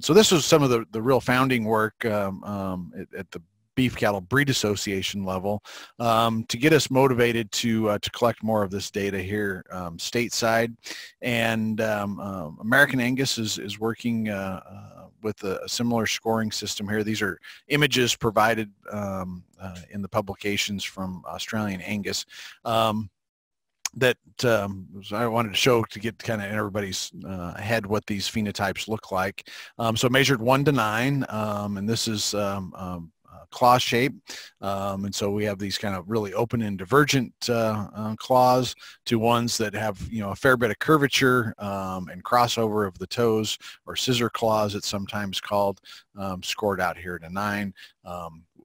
So this was some of the, the real founding work um, um, at, at, the beef cattle breed association level um, to get us motivated to uh, to collect more of this data here um, stateside. And um, uh, American Angus is, is working uh, uh, with a, a, similar scoring system here. These are images provided um, uh, in the publications from Australian Angus. Um, that um, I wanted to show to get kind of everybody's uh, head what these phenotypes look like. Um, so measured one to nine, um, and this is um, um, claw shape. Um, and so we have these kind of really open and divergent uh, uh, claws to ones that have, you know, a fair bit of curvature and crossover of the toes or scissor claws it's sometimes called, scored out here to nine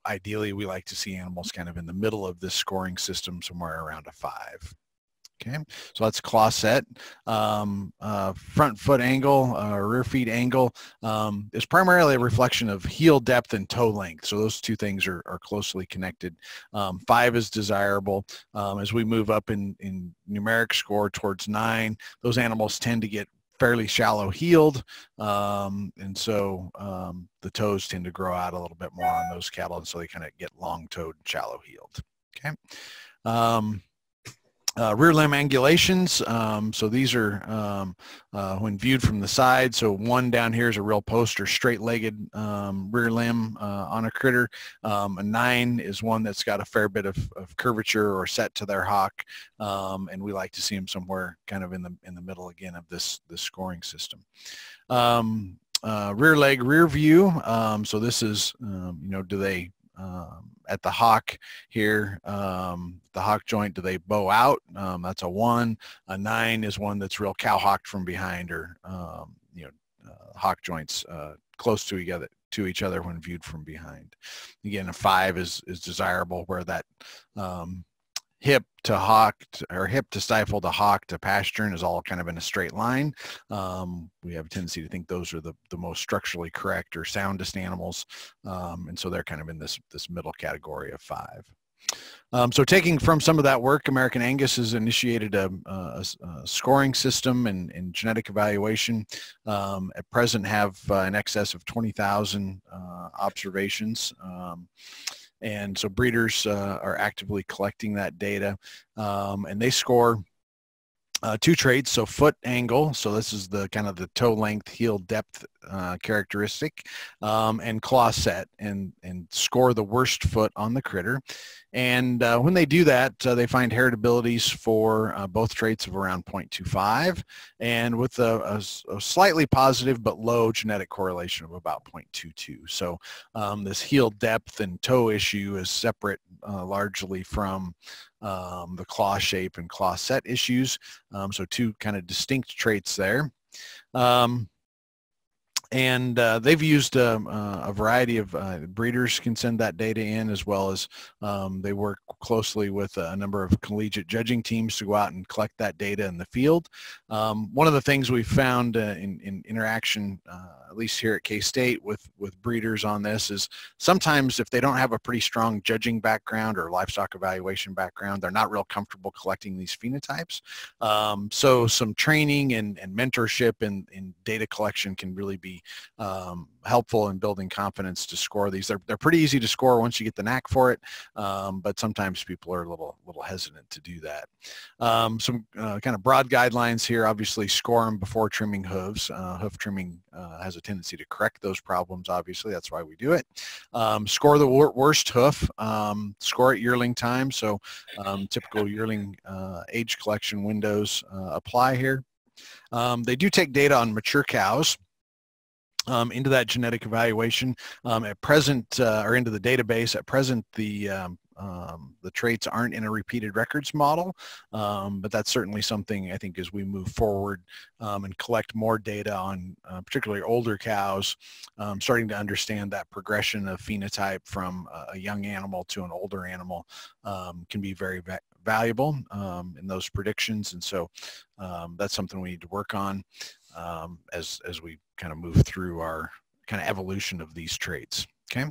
ideally we like to see animals kind of in the middle of this scoring system somewhere around a five. Okay, so that's claw set. Um, uh, front foot angle, uh, rear feet angle um, is primarily a reflection of heel depth and toe length. So those two things are, are closely connected. Um, five is desirable. Um, as we move up in, in numeric score towards nine, those animals tend to get fairly shallow heeled. Um, and so um, the toes tend to grow out a little bit more on those cattle. And so they kind of get long toed, shallow heeled. Okay. Um, uh, rear limb angulations, um, so these are um, uh, when viewed from the side. So one down here is a real poster straight-legged um, rear limb uh, on a critter. Um, a nine is one that's got a fair bit of, of curvature or set to their hock, um, and we like to see them somewhere kind of in the in the middle again of this this scoring system. Um, uh, rear leg rear view. so this is you know do they um, at the hock here, um, the hock joint, do they bow out? Um, that's a one. A nine is one that's real cow hocked from behind or, um, you know, uh, hock joints uh, close to each other to each other when viewed from behind. Again, a five is, is desirable where that um, hip to hock to, or hip to stifle to hock to pastern is all kind of in a straight line. Um, we have a tendency to think those are the, the most structurally correct or soundest animals. Um, and so they're kind of in this, this middle category of five. Um, so taking from some of that work, American Angus has initiated a, a, a scoring system and, and genetic evaluation. Um, at present have uh, in excess of 20,000 uh, observations. Um, and so breeders uh, are actively collecting that data um, and they score uh, two traits, so foot angle, so this is the kind of the toe length, heel depth uh, characteristic, um, and claw set, and and score the worst foot on the critter. And uh, when they do that, uh, they find heritabilities for uh, both traits of around 0.25, and with a, a, a, slightly positive but low genetic correlation of about 0.22. So um, this heel depth and toe issue is separate uh, largely from um, the claw shape and claw set issues. Um, so two kind of distinct traits there. Um, and uh, they've used um, uh, a variety of uh, breeders can send that data in as well as um, they work closely with a number of collegiate judging teams to go out and collect that data in the field. Um, one of the things we found uh, in, in, interaction, uh, at least here at K-State with, with breeders on this is sometimes if they don't have a pretty strong judging background or livestock evaluation background, they're not real comfortable collecting these phenotypes. Um, so some training and, and mentorship and, and data collection can really be um, helpful in building confidence to score these. They're, they're pretty easy to score once you get the knack for it, um, but sometimes people are a little, little hesitant to do that. Um, some uh, kind of broad guidelines here, obviously score them before trimming hooves. Uh, hoof trimming uh, has a tendency to correct those problems, obviously. That's why we do it. Um, score the wor worst hoof. Um, score at yearling time. So um, typical yearling uh, age collection windows uh, apply here. Um, they do take data on mature cows um, into that genetic evaluation. Um, at present, uh, or into the database, at present, the um, um the traits aren't in a repeated records model, um, but that's certainly something I think as we move forward um, and collect more data on uh, particularly older cows, starting to understand that progression of phenotype from a young animal to an older animal can be very va valuable in those predictions. And so that's something we need to work on um, as, as we kind of move through our kind of evolution of these traits. Okay.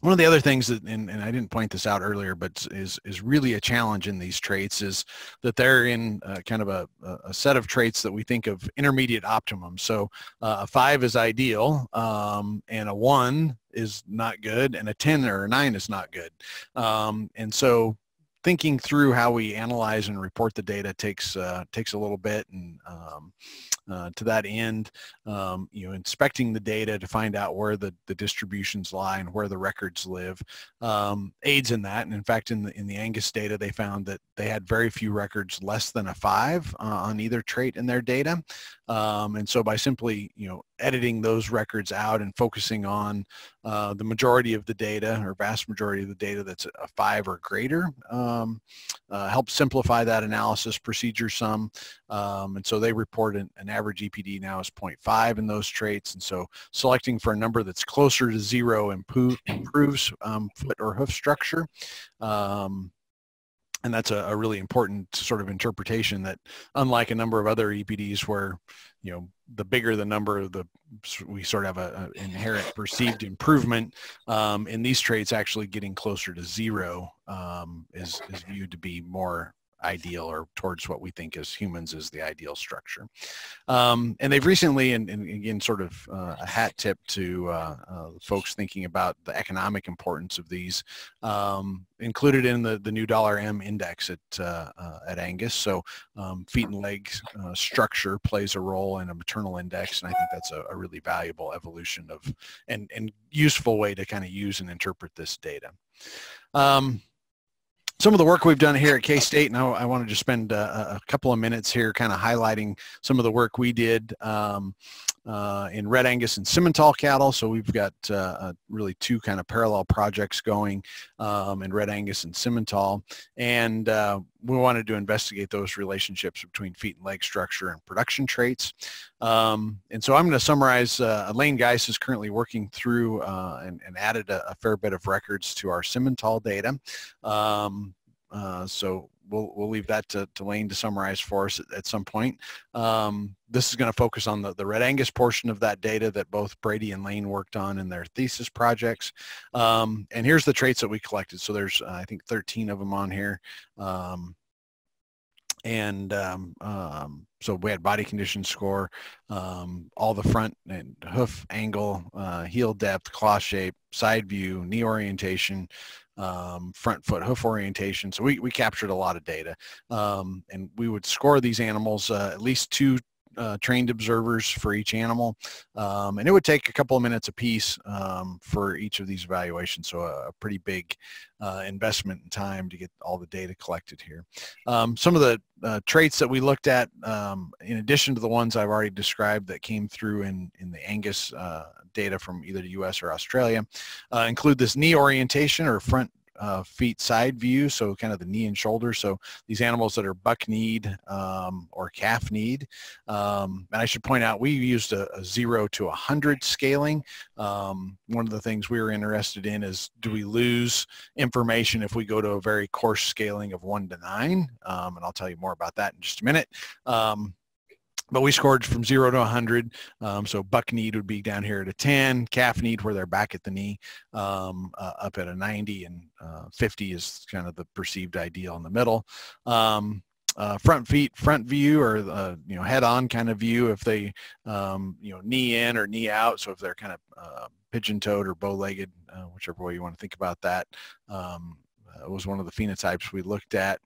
One of the other things that, and, and, I didn't point this out earlier, but is is really a challenge in these traits is that they're in uh, kind of a, a set of traits that we think of intermediate optimum. So uh, a five is ideal, um, and a one is not good, and a ten or a nine is not good. Um, and so thinking through how we analyze and report the data takes uh, takes a little bit and um, uh, to that end, um, you know, inspecting the data to find out where the, the distributions lie and where the records live um, aids in that. And in fact, in the, in the Angus data, they found that they had very few records less than a five uh, on either trait in their data. Um, and so by simply, you know, editing those records out and focusing on uh, the majority of the data or vast majority of the data that's a five or greater um, uh, helps simplify that analysis procedure some. Um, and so they report an, an, average EPD now is 0.5 in those traits. And so selecting for a number that's closer to zero improve, improves um, foot or hoof structure. Um, and that's a, a, really important sort of interpretation that unlike a number of other EPDs where, you know, the bigger the number the we sort of have an inherent perceived improvement um, in these traits actually getting closer to zero um, is, is viewed to be more ideal or towards what we think as humans is the ideal structure. Um, and they've recently, and, and, again, sort of uh, a hat tip to uh, uh, folks thinking about the economic importance of these, um, included in the, the new dollar M index at, uh, uh, at Angus. So um, feet and legs uh, structure plays a role in a maternal index. And I think that's a, a really valuable evolution of and, and useful way to kind of use and interpret this data. Um, some of the work we've done here at K-State, and I, I wanted to spend a, a, couple of minutes here kind of highlighting some of the work we did um, uh, in Red Angus and Simmental cattle. So we've got uh, uh, really two kind of parallel projects going um, in Red Angus and Simmental. And uh, we wanted to investigate those relationships between feet and leg structure and production traits. Um, and so I'm going to summarize, uh, Elaine Geis is currently working through uh, and, and, added a, a, fair bit of records to our Simmental data. Um, uh, so we'll, we'll leave that to, to Lane to summarize for us at, at some point. Um, this is going to focus on the, the Red Angus portion of that data that both Brady and Lane worked on in their thesis projects. Um, and here's the traits that we collected. So there's, uh, I think, 13 of them on here. Um, and um, um, so we had body condition score, um, all the front and hoof angle, uh, heel depth, claw shape, side view, knee orientation, um, front foot hoof orientation. So we, we captured a lot of data um, and we would score these animals uh, at least two uh, trained observers for each animal. Um, and it would take a couple of minutes apiece um, for each of these evaluations. So a, a pretty big uh, investment in time to get all the data collected here. Um, some of the uh, traits that we looked at, um, in addition to the ones I've already described that came through in, in the Angus uh, data from either the US or Australia, uh, include this knee orientation or front uh, feet side view, so kind of the knee and shoulder. So these animals that are buck-kneed um, or calf-kneed. Um, and I should point out, we used a, a zero to a 100 scaling. Um, one of the things we were interested in is do we lose information if we go to a very coarse scaling of one to nine? Um, and I'll tell you more about that in just a minute. Um, but we scored from zero to 100. Um, so buck kneed would be down here at a 10, calf kneed where they're back at the knee, um, uh, up at a 90, and uh, 50 is kind of the perceived ideal in the middle. Um, uh, front feet, front view, or uh, you know head-on kind of view if they um, you know knee in or knee out. So if they're kind of uh, pigeon-toed or bow-legged, uh, whichever way you want to think about that. Was one of the phenotypes we looked at.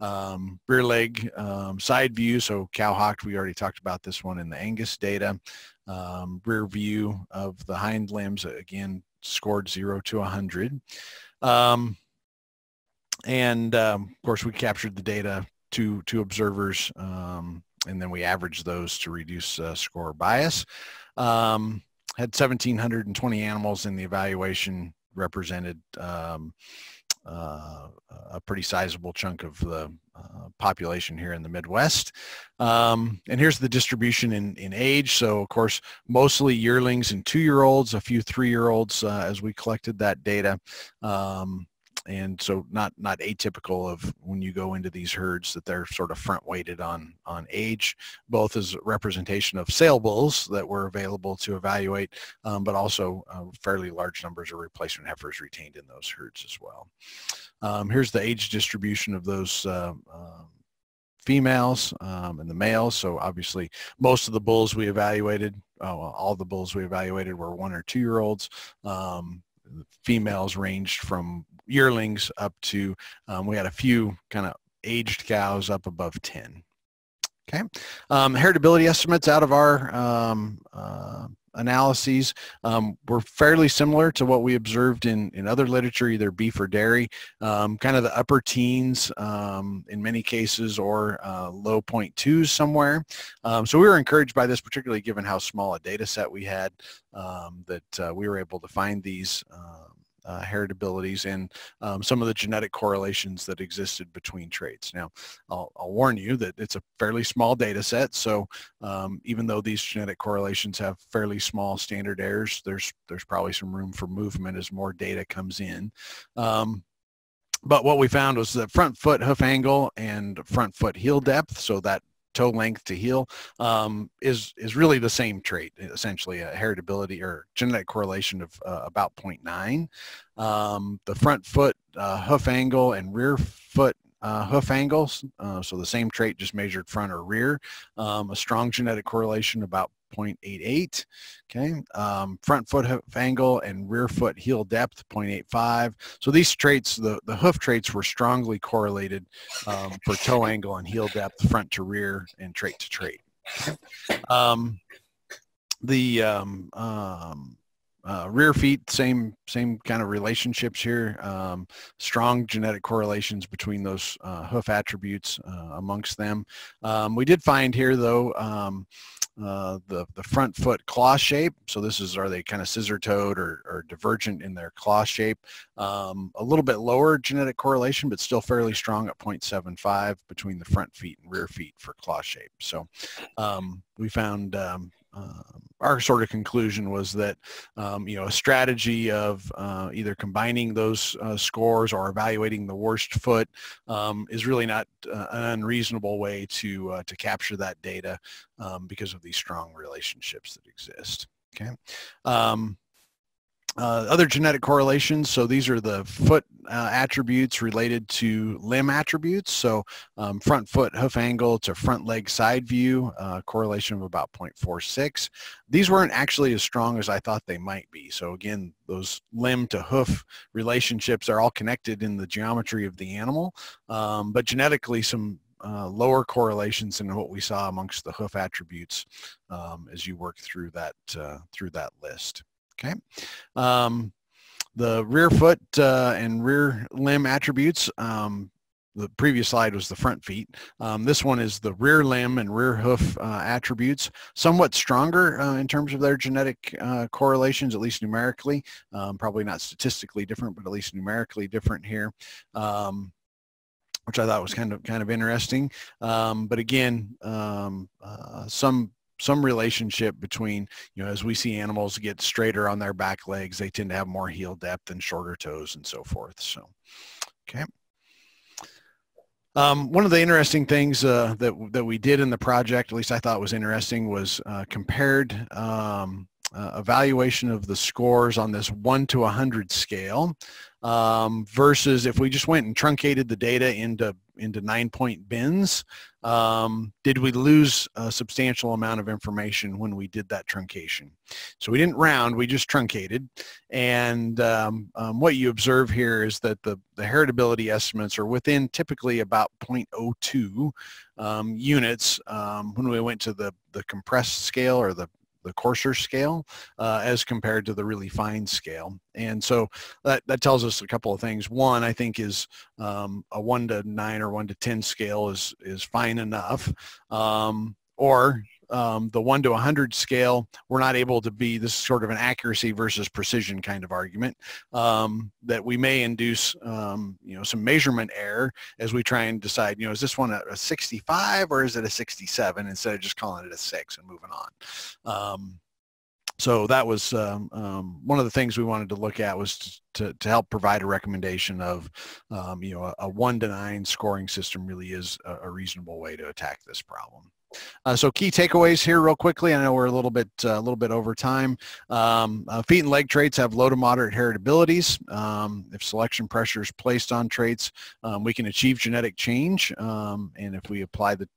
Um, rear leg um, side view, so cow-hocked, we already talked about this one in the Angus data. Um, rear view of the hind limbs, again, scored 0 to 100. Um, and um, of course, we captured the data to, to observers, um, and then we averaged those to reduce uh, score bias. had 1,720 animals in the evaluation represented um, uh, a pretty sizable chunk of the uh, population here in the Midwest. Um, and here's the distribution in, in age. So of course, mostly yearlings and two-year-olds, a few three-year-olds uh, as we collected that data. Um, and so not not atypical of when you go into these herds that they're sort of front weighted on on age both as representation of sale bulls that were available to evaluate um, but also uh, fairly large numbers of replacement heifers retained in those herds as well. Um, here's the age distribution of those uh, uh, females um, and the males. So obviously most of the bulls we evaluated oh, all the bulls we evaluated were one or two year olds um, females ranged from yearlings up to, um, we had a few kind of aged cows up above 10. Okay. Um, heritability estimates out of our um, uh, analyses um, were fairly similar to what we observed in, in other literature, either beef or dairy, um, kind of the upper teens um, in many cases or uh, low point twos somewhere. Um, so we were encouraged by this, particularly given how small a data set we had, that uh, we were able to find these um, uh, heritabilities and um, some of the genetic correlations that existed between traits. Now, I'll, I'll, warn you that it's a fairly small data set, so um, even though these genetic correlations have fairly small standard errors, there's, there's probably some room for movement as more data comes in. Um, but what we found was that front foot hoof angle and front foot heel depth, so that toe length to heel um, is is really the same trait, essentially a heritability or genetic correlation of uh, about 0.9. Um, the front foot uh, hoof angle and rear foot uh, hoof angles, uh, so the same trait just measured front or rear, um, a strong genetic correlation about 0.88. Okay, um, front foot hoof angle and rear foot heel depth 0.85. So these traits, the, the hoof traits were strongly correlated um, for toe angle and heel depth front to rear and trait to trait. Um, the um, um, uh, rear feet, same same kind of relationships here. Um, strong genetic correlations between those uh, hoof attributes uh, amongst them. Um, we did find here, though, um, uh, the, the front foot claw shape. So this is, are they kind of scissor-toed or, or divergent in their claw shape? Um, a little bit lower genetic correlation, but still fairly strong at 0.75 between the front feet and rear feet for claw shape. So um, we found um, uh, our sort of conclusion was that um, you know a strategy of uh, either combining those uh, scores or evaluating the worst foot um, is really not uh, an unreasonable way to uh, to capture that data um, because of these strong relationships that exist. Okay. Uh, other genetic correlations, so these are the foot uh, attributes related to limb attributes. So um, front foot hoof angle to front leg side view, uh, correlation of about 0.46. These weren't actually as strong as I thought they might be. So again, those limb to hoof relationships are all connected in the geometry of the animal, um, but genetically some uh, lower correlations than what we saw amongst the hoof attributes um, as you work through that uh, through that list. Okay. Um, the rear foot uh, and rear limb attributes, um, the previous slide was the front feet. Um, this one is the rear limb and rear hoof uh, attributes, somewhat stronger uh, in terms of their genetic uh, correlations, at least numerically. Um, probably not statistically different, but at least numerically different here. Um, which I thought was kind of kind of interesting, um, but again, um, uh, some some relationship between, you know, as we see animals get straighter on their back legs, they tend to have more heel depth and shorter toes and so forth. So, okay. Um, one of the interesting things uh, that, that we did in the project, at least I thought was interesting, was uh, compared um, uh, evaluation of the scores on this 1 to 100 scale um, versus if we just went and truncated the data into into nine point bins um, did we lose a substantial amount of information when we did that truncation? So we didn't round we just truncated. And um, um what you observe here is that the the heritability estimates are within typically about 0.02 um, units um, when we went to the the compressed scale or the the coarser scale uh, as compared to the really fine scale. And so that, that tells us a couple of things. One, I think is um, a one to nine or one to 10 scale is, is fine enough. Um, or um, the 1 to 100 scale, we're not able to be this sort of an accuracy versus precision kind of argument um, that we may induce, um, you know, some measurement error as we try and decide, you know, is this one a, a 65 or is it a 67 instead of just calling it a 6 and moving on. Um, so that was um, um, one of the things we wanted to look at was to, to help provide a recommendation of, um, you know, a, a, one to nine scoring system really is a, a reasonable way to attack this problem. Uh, so key takeaways here real quickly. I know we're a little bit uh, a little bit over time. Um, uh, feet and leg traits have low to moderate heritabilities. Um, if selection pressure is placed on traits, um, we can achieve genetic change. Um, and if we apply the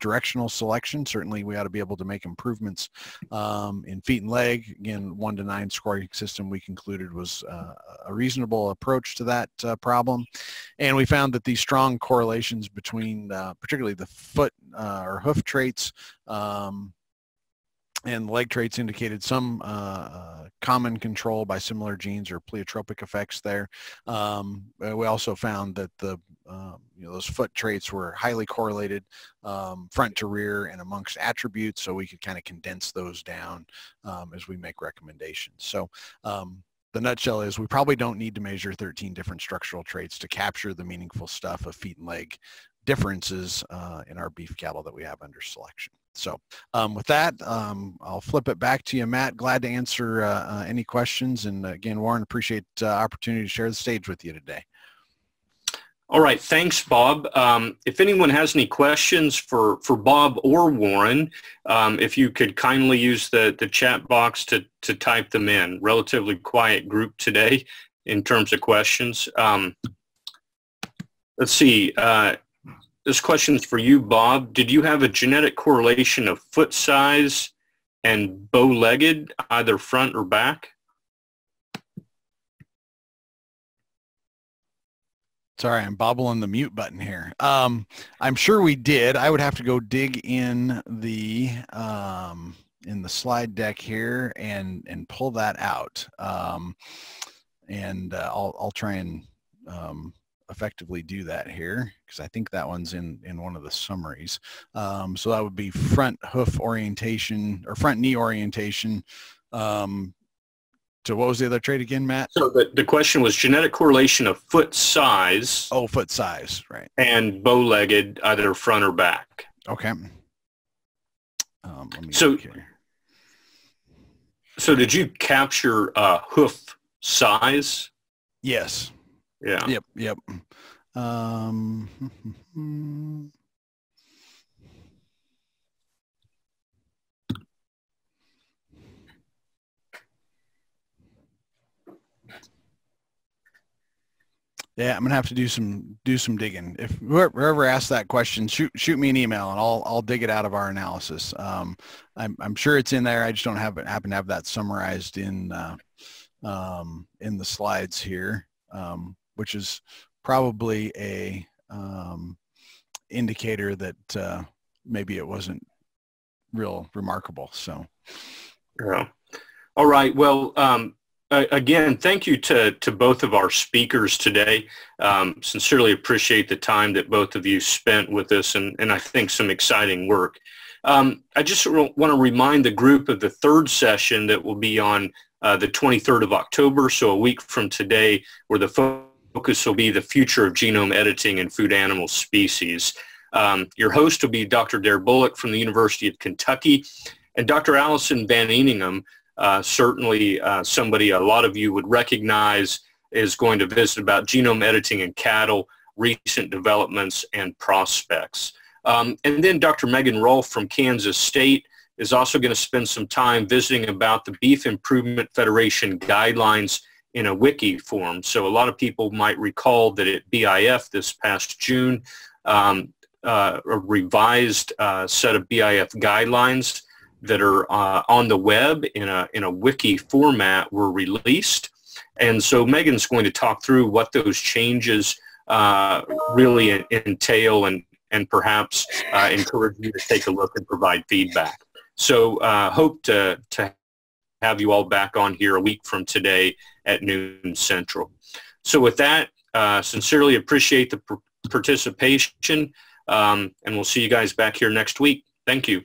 directional selection. Certainly we ought to be able to make improvements um, in feet and leg. Again, one to nine scoring system we concluded was uh, a reasonable approach to that uh, problem. And we found that these strong correlations between uh, particularly the foot uh, or hoof traits um, and leg traits indicated some uh, uh, common control by similar genes or pleiotropic effects there. Um, we also found that the um, you know those foot traits were highly correlated um, front to rear and amongst attributes, so we could kind of condense those down um, as we make recommendations. So um, the nutshell is we probably don't need to measure 13 different structural traits to capture the meaningful stuff of feet and leg differences uh, in our beef cattle that we have under selection. So um, with that, um, I'll flip it back to you, Matt. Glad to answer uh, uh, any questions. And again, Warren, appreciate the uh, opportunity to share the stage with you today. All right, thanks, Bob. Um, if anyone has any questions for, for Bob or Warren, um, if you could kindly use the, the chat box to, to type them in. Relatively quiet group today in terms of questions. Um, let's see. Uh, this question is for you, Bob. Did you have a genetic correlation of foot size and bow-legged, either front or back? Sorry, I'm bobbling the mute button here. Um, I'm sure we did. I would have to go dig in the um, in the slide deck here and and pull that out. Um, and uh, I'll I'll try and um, effectively do that here because I think that one's in, in one of the summaries. Um, so that would be front hoof orientation or front knee orientation. Um, so what was the other trait again, Matt? So the, the question was genetic correlation of foot size. Oh, foot size, right. And bow-legged, either front or back. Okay. Um, so, so did you capture uh, hoof size? Yes. Yeah. Yep. Yep. Um, Yeah, I'm gonna have to do some do some digging. If whoever asked that question, shoot shoot me an email and I'll I'll dig it out of our analysis. Um, I'm I'm sure it's in there. I just don't have it happen to have that summarized in uh, um, in the slides here, um, which is probably a um, indicator that uh, maybe it wasn't real remarkable. So, yeah. All right. Well, um, again, thank you to, to both of our speakers today. Um, sincerely appreciate the time that both of you spent with us and, and I think some exciting work. Um, I just want to remind the group of the third session that will be on uh, the 23rd of October, so a week from today, where the focus will be the future of genome editing in food animal species. Um, your host will be Dr. Darrh Bullock from the University of Kentucky and Dr. Alison Van Eenennaam uh, certainly uh, somebody a lot of you would recognize is going to visit about genome editing in cattle, recent developments, and prospects. Um, and then Dr. Megan Rolf from Kansas State is also going to spend some time visiting about the Beef Improvement Federation guidelines in a wiki form. So a lot of people might recall that at BIF this past June, um, uh, a revised uh, set of BIF guidelines that are uh, on the web in a, in a wiki format were released. And so Megan's going to talk through what those changes uh, really entail and, and perhaps uh, encourage you to take a look and provide feedback. So uh, hope to, to have you all back on here a week from today at noon central. So with that, uh, sincerely appreciate the participation um, and we'll see you guys back here next week. Thank you.